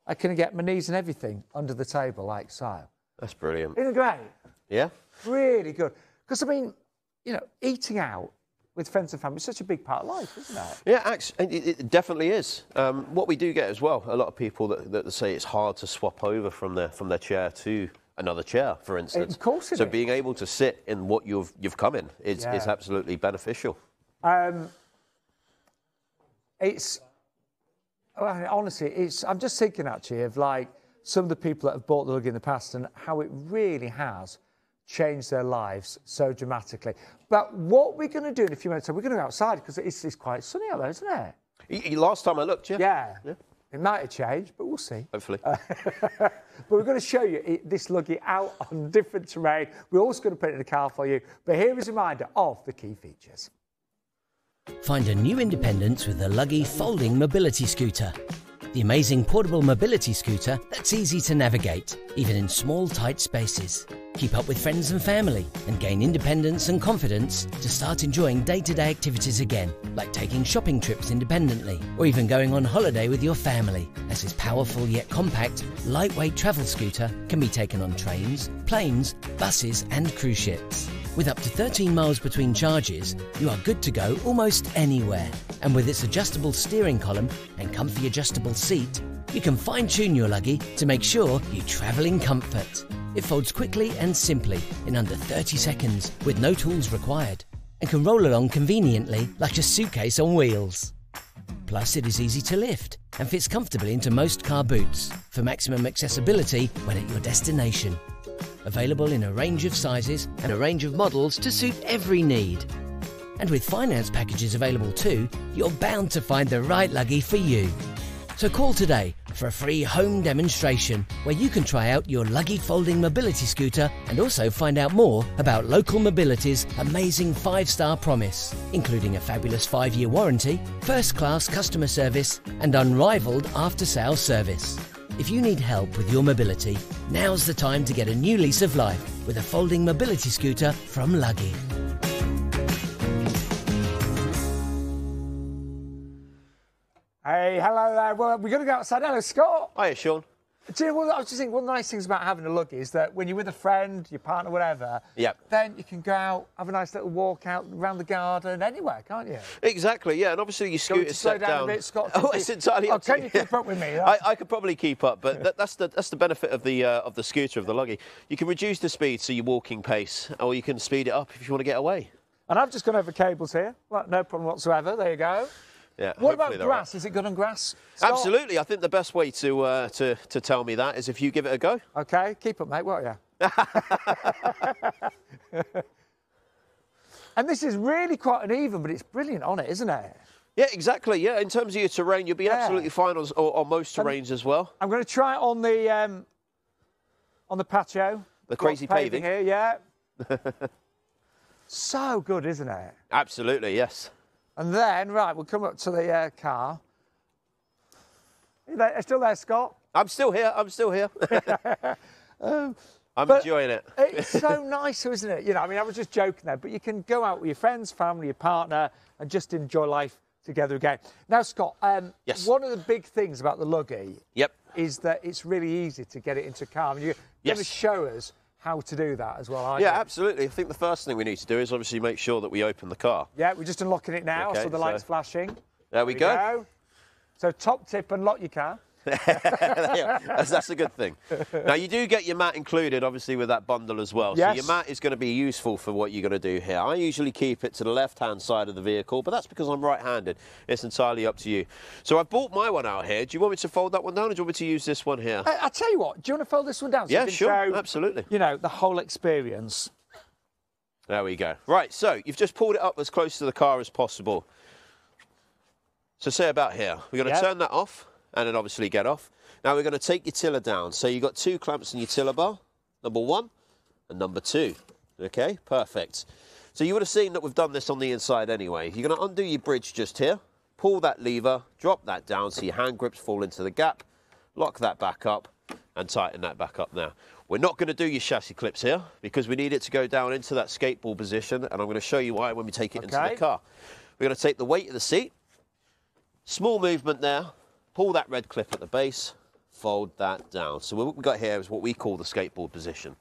I can get my knees and everything under the table like so. That's brilliant. Isn't it great? Yeah. Really good. Because I mean, you know, eating out with friends and family is such a big part of life, isn't it? Yeah, actually, it, definitely is. Um, what we do get as well, a lot of people that, that say it's hard to swap over from their from their chair to another chair, for instance. Of course it so is. being able to sit in what you've you've come in is, yeah. is absolutely beneficial. Um, it's honestly, it's. I'm just thinking actually of like some of the people that have bought the lug in the past and how it really has changed their lives so dramatically. But what we're going to do in a few minutes, so we're going to go outside because it's, it's quite sunny out there, isn't it? Last time I looked, yeah. Yeah. yeah. It might have changed, but we'll see. Hopefully. (laughs) but we're going to show you this luggie out on (laughs) different terrain. We're also going to put it in the car for you. But here is a reminder of the key features. Find a new independence with the Luggie Folding Mobility Scooter. The amazing portable mobility scooter that's easy to navigate, even in small, tight spaces. Keep up with friends and family and gain independence and confidence to start enjoying day to day activities again, like taking shopping trips independently or even going on holiday with your family, as this powerful yet compact, lightweight travel scooter can be taken on trains, planes, buses, and cruise ships. With up to 13 miles between charges, you are good to go almost anywhere. And with its adjustable steering column and comfy adjustable seat, you can fine tune your luggie to make sure you travel in comfort. It folds quickly and simply in under 30 seconds with no tools required and can roll along conveniently like a suitcase on wheels. Plus, it is easy to lift and fits comfortably into most car boots for maximum accessibility when at your destination. Available in a range of sizes and a range of models to suit every need. And with finance packages available too, you're bound to find the right luggie for you. So call today for a free home demonstration where you can try out your Luggie folding mobility scooter and also find out more about Local Mobility's amazing five star promise, including a fabulous five year warranty, first class customer service, and unrivaled after sales service. If you need help with your mobility, now's the time to get a new lease of life with a folding mobility scooter from Luggie. Hey, hello there. Well, we're going to go outside. Hello, Scott. Hiya, Sean. Do you know what I was just thinking? One of the nice things about having a lug is that when you're with a friend, your partner, whatever, Yep. then you can go out, have a nice little walk out around the garden, anywhere, can't you? Exactly, yeah, and obviously your you scooter's slow set down, down. a bit, Scott? (laughs) Oh, it's entirely Oh, up to can you keep up with me? (laughs) I, I could probably keep up, but that, that's the that's the benefit of the uh, of the scooter of the luggie. You can reduce the speed to your walking pace, or you can speed it up if you want to get away. And I've just gone over cables here. Well, no problem whatsoever. There you go. Yeah. What about they're right. grass? Is it good on grass? Absolutely, I think the best way to uh, to to tell me that is if you give it a go. Okay, keep up, mate, won't you? (laughs) and this is really quite uneven, but it's brilliant on it, isn't it? Yeah, exactly. Yeah, in terms of your terrain, you'll be Yeah. absolutely fine on, on most terrains as well. I'm going to try it on the um, on the patio. The crazy paving. here, yeah. (laughs) so good, isn't it? Absolutely, yes. And then, right, we'll come up to the uh, car. Are you there- still there, Scott? I'm still here. I'm still here. (laughs) I'm but- enjoying it. It's so nice, isn't it? You know, I mean, I was just joking there, but you can go out with your friends, family, your partner, and just enjoy life together again. Now, Scott, um, Yes. one of the big things about the Luggie Yep. is that it's really easy to get it into a car. I mean, you're going to show us how to do that as well, aren't Yeah, you? absolutely. I think the first thing we need to do is obviously make sure that we open the car. Yeah, we're just unlocking it now, Okay, so the so- light's flashing. There we There go. So, top tip, unlock your car. (laughs) That's, that's a good thing. Now you do get your mat included, obviously, with that bundle as well. Yes. So your mat is going to be useful for what you're going to do here. I usually keep it to the left-hand side of the vehicle, but that's because I'm right-handed. It's entirely up to you. So I've bought my one out here. Do you want me to fold that one down, or do you want me to use this one here? I, I tell you what, do you want to fold this one down? so Yeah, sure, show, absolutely. You know, the whole experience. There we go. Right, so you've just pulled it up as close to the car as possible. So say about here. We're going to Yep. turn that off and then obviously get off. Now we're going to take your tiller down. So you've got two clamps in your tiller bar, number one and number two. Okay, perfect. So you would have seen that we've done this on the inside anyway. You're going to undo your bridge just here, pull that lever, drop that down so your hand grips fall into the gap, lock that back up and tighten that back up now. We're not going to do your chassis clips here because we need it to go down into that skateboard position and I'm going to show you why when we take it into the car. We're going to take the weight of the seat, small movement there, pull that red clip at the base, fold that down. So what we've got here is what we call the skateboard position.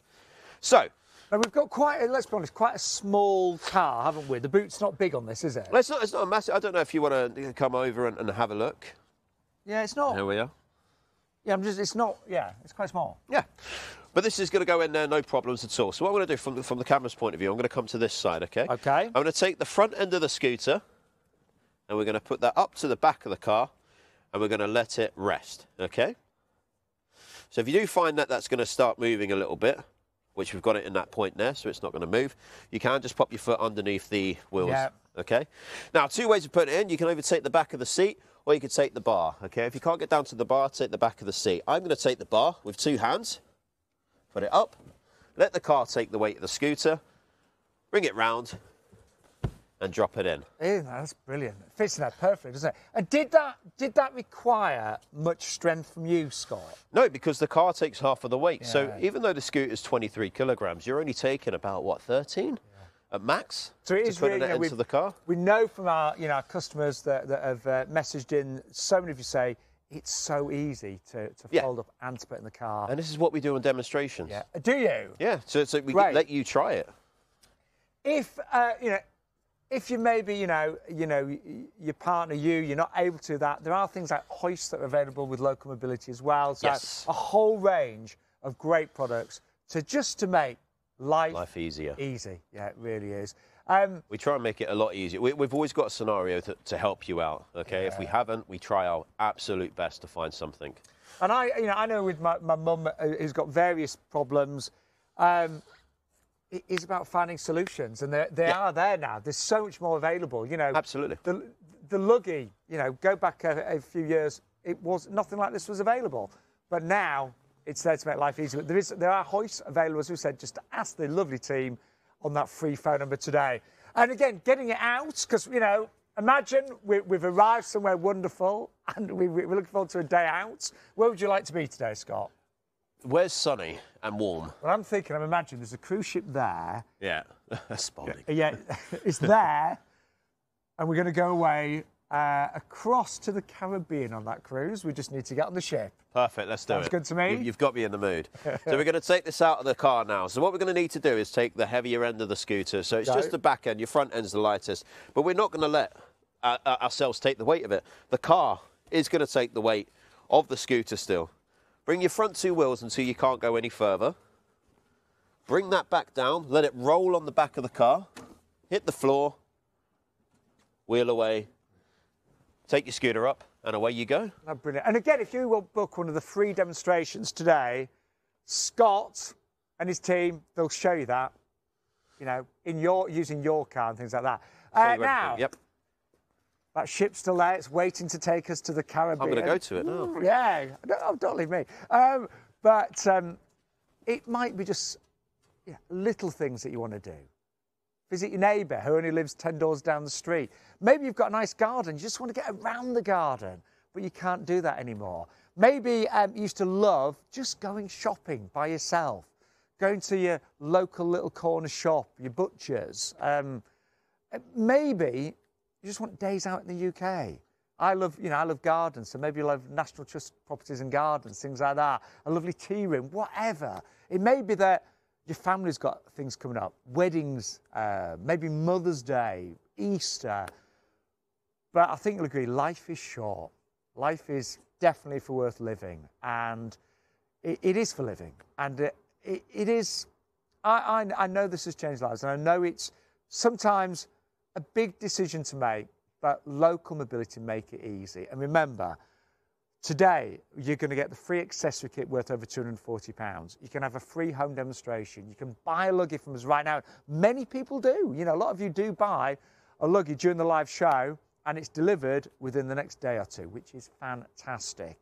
So Now, we've got quite, a, let's be honest, quite a small car, haven't we? The boot's not big on this, is it? well, it's not, it's not a massive, I don't know if you want to come over and, and have a look. Yeah, it's not. Here we are. Yeah, I'm just, it's not, yeah, it's quite small. Yeah. But this is going to go in there, no problems at all. So what I'm going to do from the, from the camera's point of view, I'm going to come to this side, okay? Okay. I'm going to take the front end of the scooter and we're going to put that up to the back of the car and we're going to let it rest, okay? So if you do find that that's going to start moving a little bit, which we've got it in that point there, so it's not going to move, you can just pop your foot underneath the wheels, okay? Now, two ways of putting it in. You can either take the back of the seat or you can take the bar, okay? If you can't get down to the bar, take the back of the seat. I'm going to take the bar with two hands, put it up, let the car take the weight of the scooter, bring it round, and drop it in. Yeah, that's brilliant. It fits in there perfectly, doesn't it? And did that, did that require much strength from you, Scott? No, because the car takes half of the weight. So even though the scooter is 23 kilograms, you're only taking about, what, 13 at max? So it to is put really, it you know, into the car? We know from our, you know, our customers that, that have uh, messaged in, so many of you say, it's so easy to, to Yeah. fold up and to put in the car. And this is what we do on demonstrations. yeah. Do you? Yeah, so, so we Great. let you try it. if uh, you know if you maybe you know you know your partner you you're not able to do that there are things like hoists that are available with local mobility as well so Yes. a whole range of great products to just to make life, Life easier. easy yeah it really is um, We try and make it a lot easier. We, we've always got a scenario to, to help you out, okay? If we haven't, we try our absolute best to find something. and I you know I know with my, my mum uh, who's got various problems um, is about finding solutions and they Yeah. are there now there's so much more available you know Absolutely. the the luggie, you know, go back a, a few years, it was nothing like this was available, but now it's there to make life easier. There is there are hoists available, as we said. Just ask the lovely team on that free phone number today. And again, getting it out because you know, imagine we, we've arrived somewhere wonderful and we, we're looking forward to a day out. Where would you like to be today, Scott? Where's sunny and warm? Well, I'm thinking, I'm imagining there's a cruise ship there. Yeah, (laughs) Spalding. Yeah, it's there, and we're going to go away uh, across to the Caribbean on that cruise. We just need to get on the ship. Perfect, let's do Sounds it. good to me. You- You've got me in the mood. (laughs) so we're going to take this out of the car now. So what we're going to need to do is take the heavier end of the scooter. So it's Go. just the back end, your front end's the lightest. But we're not going to let uh, uh, ourselves take the weight of it. The car is going to take the weight of the scooter still. Bring your front two wheels until you can't go any further. Bring that back down. Let it roll on the back of the car. Hit the floor. Wheel away. Take your scooter up, and away you go. Oh, brilliant. And again, if you will book one of the free demonstrations today, Scott and his team, they'll show you that, you know, in your using your car and things like that. Uh, now, Yep. That ship's still there. It's waiting to take us to the Caribbean. I'm going to go to it now. Yeah, no, don't leave me. Um, but um, it might be just yeah, little things that you want to do. Visit your neighbour who only lives 10 doors down the street. Maybe you've got a nice garden, you just want to get around the garden, but you can't do that anymore. Maybe um, you used to love just going shopping by yourself, going to your local little corner shop, your butcher's. Um, maybe you just want days out in the UK. I love, you know, I love gardens, so maybe you'll have National Trust properties and gardens, things like that. A lovely tea room, whatever. It may be that your family's got things coming up, weddings, uh, maybe Mother's Day, Easter. But I think you'll agree, life is short. Life is definitely for worth living, and it, it is for living. And it, it, it is, I, I, I know this has changed lives, and I know it's sometimes a big decision to make, but local mobility make it easy. And remember, today you're going to get the free accessory kit worth over £240. You can have a free home demonstration. You can buy a luggie from us right now. Many people do. You know, a lot of you do buy a luggie during the live show, and it's delivered within the next day or two, which is fantastic.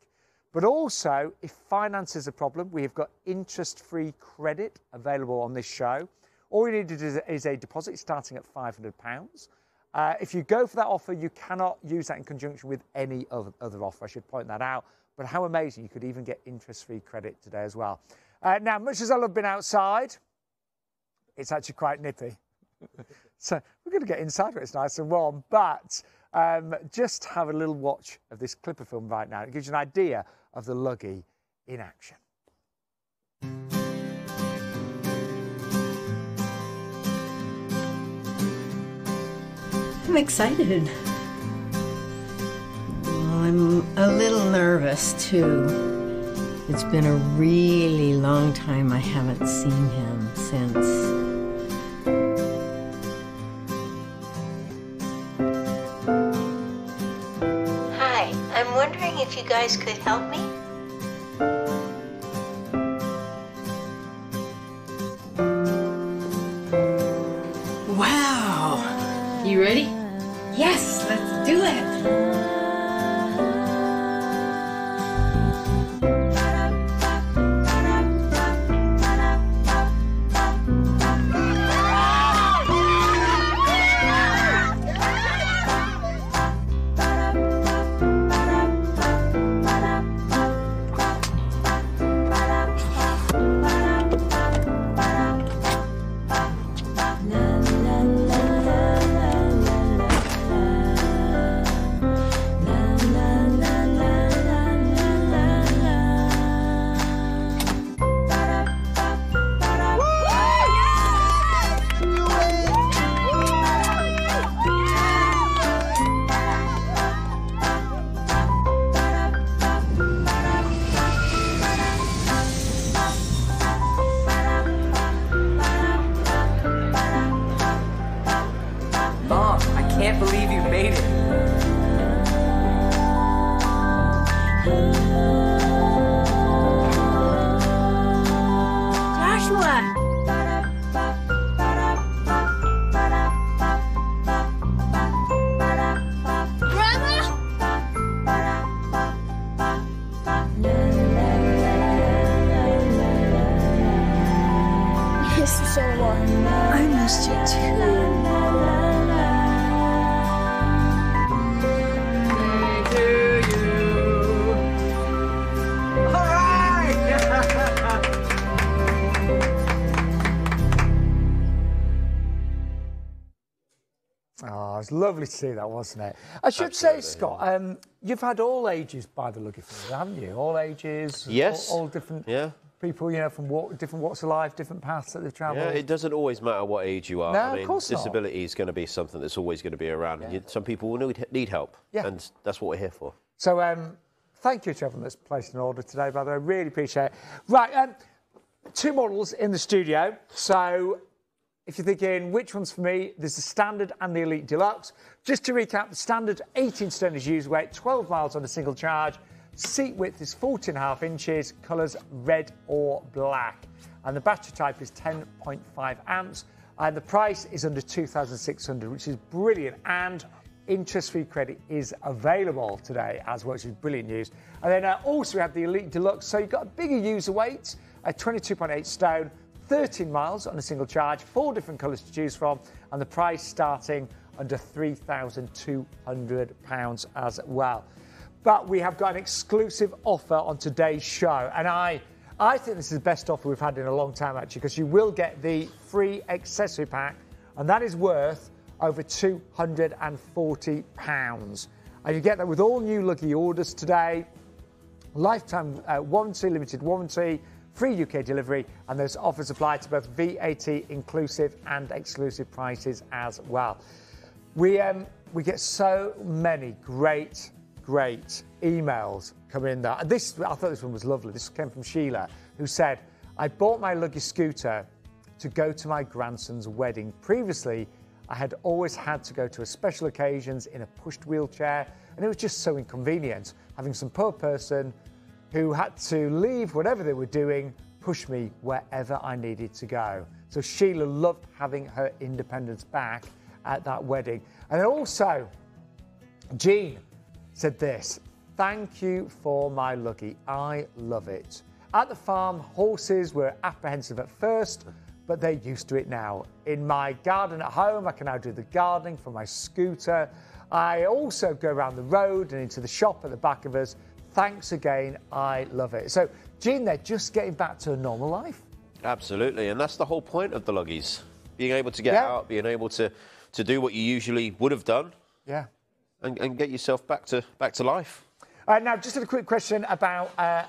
But also, if finance is a problem, we have got interest free credit available on this show. All you need to do is- a deposit starting at £500. Uh, if you go for that offer, you cannot use that in conjunction with any other, other offer. I should point that out. But how amazing, you could even get interest free credit today as well. Uh, now, much as I love being outside, it's actually quite nippy. (laughs) so we're going to get inside where it's nice and warm. But um, just have a little watch of this clipper film right now. It gives you an idea of the luggie in action. I'm excited. Well, I'm a little nervous too. It's been a really long time I haven't seen him since. Hi, I'm wondering if you guys could help me? Wow! You ready? Was lovely to see that, wasn't it? I should say, Scott, um, you've had all ages by the luggage for you, haven't you? All ages. Yes. All, all different Yeah. people, you know, from different walks of life, different paths that they've travelled. Yeah, it doesn't always matter what age you are. No, I of mean, course not. disability is going to be something that's always going to be around. and you, some people will need, need help, Yeah. and that's what we're here for. So, um, thank you to everyone that's placed an order today, by the way. Really appreciate it. Right, um, two models in the studio. So, if you're thinking which one's for me, there's the Standard and the Elite Deluxe. Just to recap, the Standard 18 stone is used weight, 12 miles on a single charge. Seat width is 14.5 inches, colours red or black. And the battery type is 10.5 amps. And the price is under 2,600, which is brilliant. And interest-free credit is available today as well, which is brilliant news. And then uh, also we have the Elite Deluxe, so you've got a bigger user weight, a 22.8 stone, 13 miles on a single charge, four different colours to choose from, and the price starting under £3,200 as well. But we have got an exclusive offer on today's show, and I, I think this is the best offer we've had in a long time actually, because you will get the free accessory pack, and that is worth over £240. And you get that with all new Luggie orders today lifetime uh, warranty, limited warranty, free UK delivery, and those offers apply to both VAT inclusive and exclusive prices as well. We um, we get so many great, great emails coming in there. And this I thought this one was lovely. This came from Sheila, who said, "I bought my luggie scooter to go to my grandson's wedding. Previously, I had always had to go to a special occasions in a pushed wheelchair, and it was just so inconvenient having some poor person who had to leave whatever they were doing, push me wherever I needed to go. So Sheila loved having her independence back at that wedding. And also, Jean said this Thank you for my luggie. I love it. At the farm, horses were apprehensive at first, but they're used to it now. In my garden at home, I can now do the gardening from my scooter. I also go around the road and into the shop at the back of us. Thanks again. I love it. So, Jean, they're just getting back to a normal life. Absolutely, and that's the whole point of the luggies: being able to get Yeah. out, being able to to do what you usually would have done, Yeah. and, and get yourself back to back to life. Uh, now, just a quick question about uh,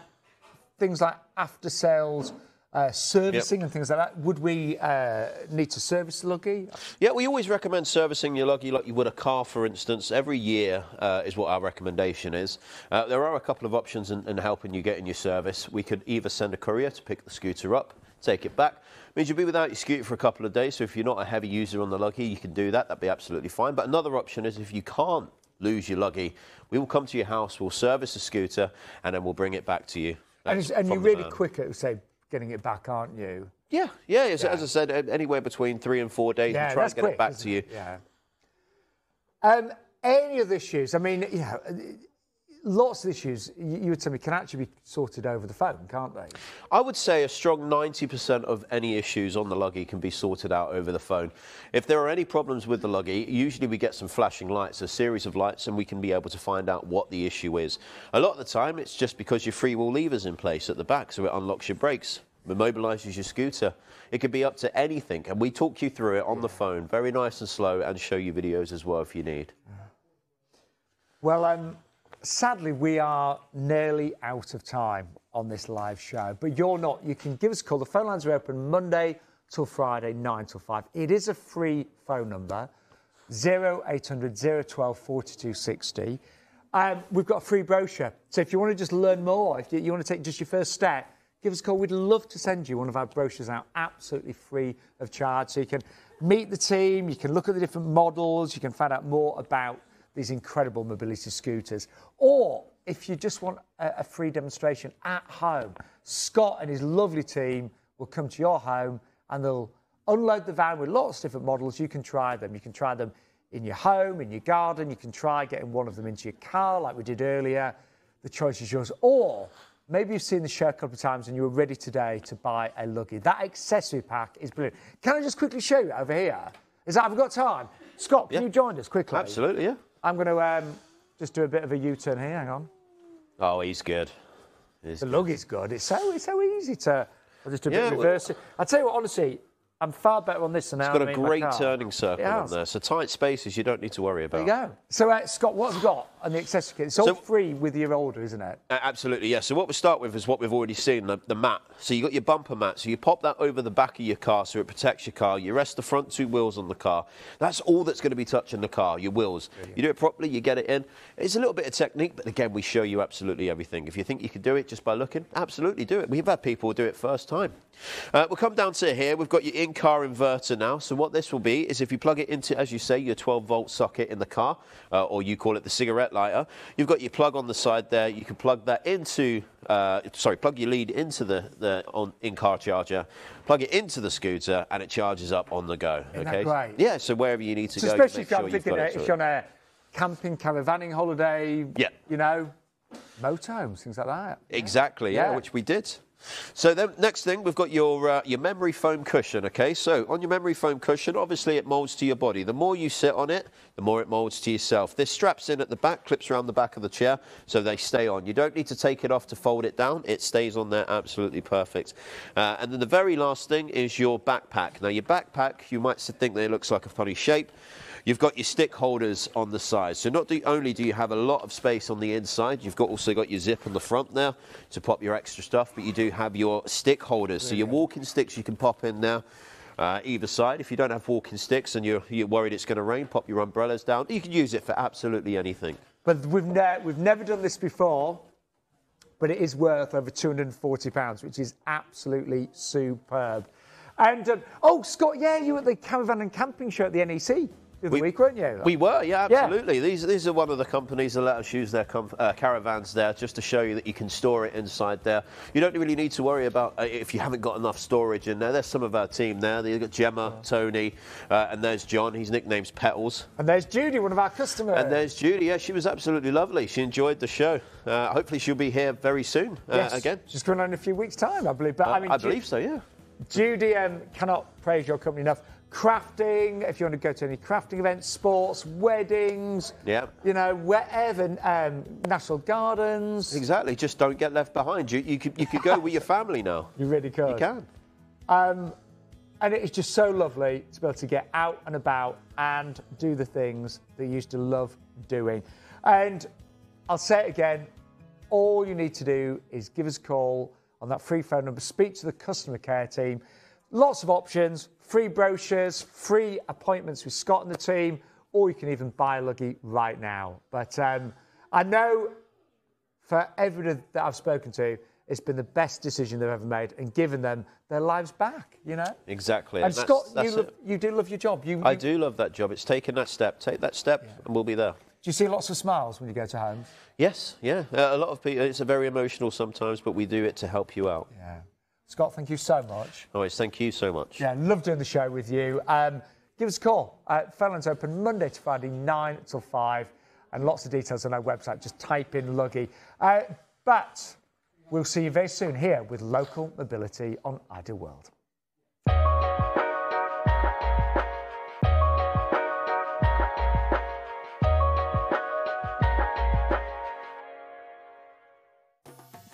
things like after sales uh, servicing and things like that. Would we uh, need to service the luggie? Yeah, we always recommend servicing your luggie like you would a car, for instance. Every year uh, is what our recommendation is. Uh, there are a couple of options in, in helping you get in your service. We could either send a courier to pick the scooter up, take it back. Means you'll be without your scooter for a couple of days. So if you're not a heavy user on the luggie, you can do that. That'd be absolutely fine. But another option is if you can't lose your luggie, we will come to your house, we'll service the scooter, and then we'll bring it back to you. And, That's it's- and you're really quick at, say, getting it back, aren't you? Yeah, yeah. As, Yeah. as I said, anywhere between three and four days, Yeah, try and get quick, it back to you. it? Yeah. Um, any other issues? I mean, you know, lots of issues you, you would tell me can actually be sorted over the phone, can't they? I would say a strong 90% of any issues on the luggie can be sorted out over the phone. If there are any problems with the luggie, usually we get some flashing lights, a series of lights, and we can be able to find out what the issue is. A lot of the time, it's just because your free wheel lever's in place at the back, so it unlocks your brakes. Immobilises your scooter. It could be up to anything, and we talk you through it on the phone, very nice and slow, and show you videos as well if you need. Well, um, sadly, we are nearly out of time on this live show, but you're not. You can give us a call. The phone lines are open Monday till Friday, 9 till 5. It is a free phone number 0800 012 4260. Um, we've got a free brochure. So if you want to just learn more, if you, you want to take just your first step, give us a call. We'd love to send you one of our brochures out absolutely free of charge. So you can meet the team, you can look at the different models, you can find out more about these incredible mobility scooters. Or if you just want a, a free demonstration at home, Scott and his lovely team will come to your home and they'll unload the van with lots of different models. You can try them. You can try them in your home, in your garden. You can try getting one of them into your car, like we did earlier. The choice is yours. Or maybe you've seen the show a couple of times and you were ready today to buy a luggie. That accessory pack is brilliant. Can I just quickly show you over here? Is that, have we got time? Scott, can Yeah. you join us quickly? Absolutely, yeah. I'm going to um, just do a bit of a U-turn here. Hang on. Oh, he's good. He's The lug is good. It's so it's so easy to. I'll just do a bit Yeah, of well- reverse. I'll tell you what, honestly, I'm far better on this than It's got a great turning circle on there, so tight spaces you don't need to worry about. There you go. So, uh, Scott, what have you got on the accessory kit? It's all So- free with your order, isn't it? A- Absolutely, yeah. So what we start with is what we've already seen, the, the mat. So you got your bumper mat. So you pop that over the back of your car so it protects your car. You rest the front two wheels on the car. That's all that's going to be touching the car, your wheels. You do it properly, you get it in. It's a little bit of technique, but again, we show you absolutely everything. If you think you can do it just by looking, absolutely do it. We've had people do it first time. Uh, we'll come down to here. We've got your in-car inverter now. So what this will be is if you plug it into, as you say, your 12-volt socket in the car, uh, or you call it the cigarette lighter, you've got your plug on the side there. You can plug that into, uh, sorry, plug your lead into the, the on, in-car charger, plug it into the scooter, and it charges up on the go. Isn't that okay. great? Yeah. So wherever you need to So go, especially if sure thinking it if you're on a camping, caravanning holiday, Yeah. you know, motorhomes, things like that. Exactly, yeah. Yeah. which we did. So then, next thing, we've got your uh, your memory foam cushion. Okay, so on your memory foam cushion, obviously it molds to your body. The more you sit on it, the more it molds to yourself. This straps in at the back, clips around the back of the chair, so they stay on. You don't need to take it off to fold it down. It stays on there, absolutely perfect. Uh, and then the very last thing is your backpack. Now, your backpack, you might think that it looks like a funny shape. You've got your stick holders on the side. So not do, only do you have a lot of space on the inside, you've got also got your zip on the front there to pop your extra stuff, but you do have your stick holders. So your walking sticks you can pop in now. Uh, either side. If you don't have walking sticks and you're, you're worried it's going to rain, pop your umbrellas down. You can use it for absolutely anything. But we've, ne- we've never done this before, but it is worth over £240, which is absolutely superb. And, um, oh, Scott, yeah, you were at the Caravan and Camping Show at the NEC the We- week, weren't you? We were, yeah, Yeah. absolutely. These these are one of the companies that let us use their com- uh, caravans there, just to show you that you can store it inside there. You don't really need to worry about uh, if you haven't got enough storage in there. There's some of our team there. You've got Gemma, Tony, uh, and there's John. His nickname's Petals. And there's Judy, one of our customers. And there's Judy. Yeah, she was absolutely lovely. She enjoyed the show. Uh, hopefully, she'll be here very soon uh, Yes, again. She's coming on in a few weeks' time, I believe. But Uh, I mean, I Ju- believe so. Yeah. Judy um, cannot praise your company enough. Crafting, if you want to go to any crafting events, sports, weddings, Yeah. you know, wherever, um, national gardens, Exactly. Just don't get left behind. You you could you could go with your family now. (laughs) you really could. You can. Um, and it's just so lovely to be able to get out and about and do the things that you used to love doing. And I'll say it again all you need to do is give us a call on that free phone number, speak to the customer care team. Lots of options, free brochures, free appointments with Scott and the team, or you can even buy a luggie right now. But um, I know for everyone that I've spoken to, it's been the best decision they've ever made and given them their lives back, you know? Exactly. And that's- Scott, that's you, love, you do love your job. You, I you- do love that job. It's taking that step. Take that step, and we'll be there. Do you see lots of smiles when you go to homes? Yes, yeah. Uh, a lot of people. It's a very emotional sometimes, but we do it to help you out. Yeah. Scott, thank you so much. Always, thank you so much. Yeah, love doing the show with you. Um, give us a call. Uh, Phelan's open Monday to Friday, 9 till 5, and lots of details on our website. Just type in Luggie. Uh, but we'll see you very soon here with Local Mobility on Ideal World.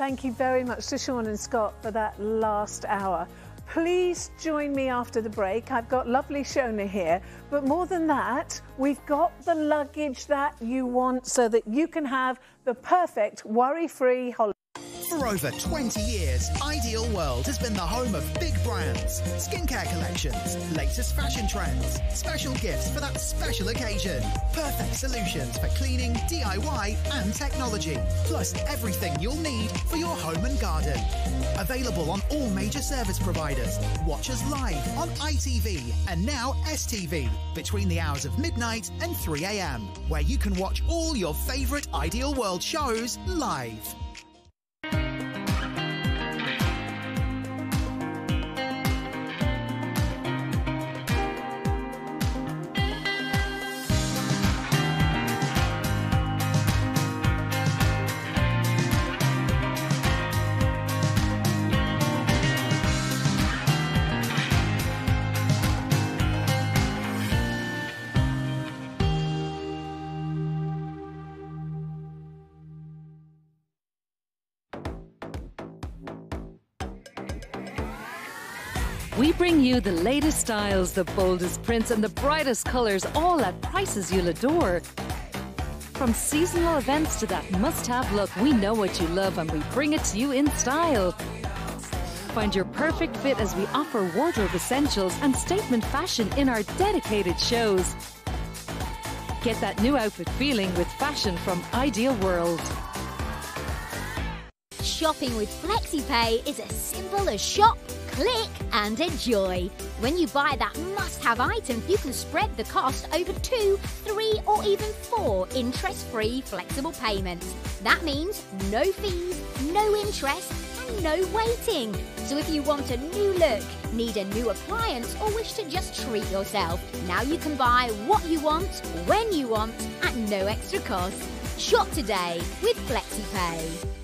Thank you very much to Sean and Scott for that last hour. Please join me after the break. I've got lovely Shona here. But more than that, we've got the luggage that you want so that you can have the perfect worry free holiday. For over 20 years, Ideal World has been the home of big brands, skincare collections, latest fashion trends, special gifts for that special occasion, perfect solutions for cleaning, DIY, and technology, plus everything you'll need for your home and garden. Available on all major service providers. Watch us live on ITV and now STV between the hours of midnight and 3 a.m., where you can watch all your favourite Ideal World shows live. We bring you the latest styles, the boldest prints, and the brightest colours, all at prices you'll adore. From seasonal events to that must have look, we know what you love and we bring it to you in style. Find your perfect fit as we offer wardrobe essentials and statement fashion in our dedicated shows. Get that new outfit feeling with fashion from Ideal World. Shopping with FlexiPay is as simple as shop, click, and enjoy. When you buy that must have item, you can spread the cost over two, three, or even four interest free flexible payments. That means no fees, no interest, and no waiting. So if you want a new look, need a new appliance, or wish to just treat yourself, now you can buy what you want, when you want, at no extra cost. Shop today with FlexiPay.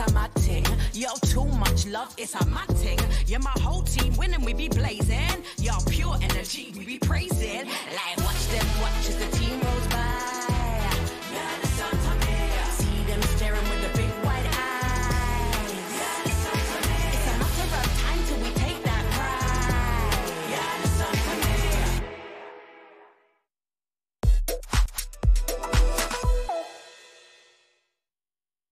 A mad thing. Yo, too much love, it's a mad thing. Yeah, my whole team winning, we be blazing. Yo, pure energy, we be praising. Like, watch them watch as the team rolls by.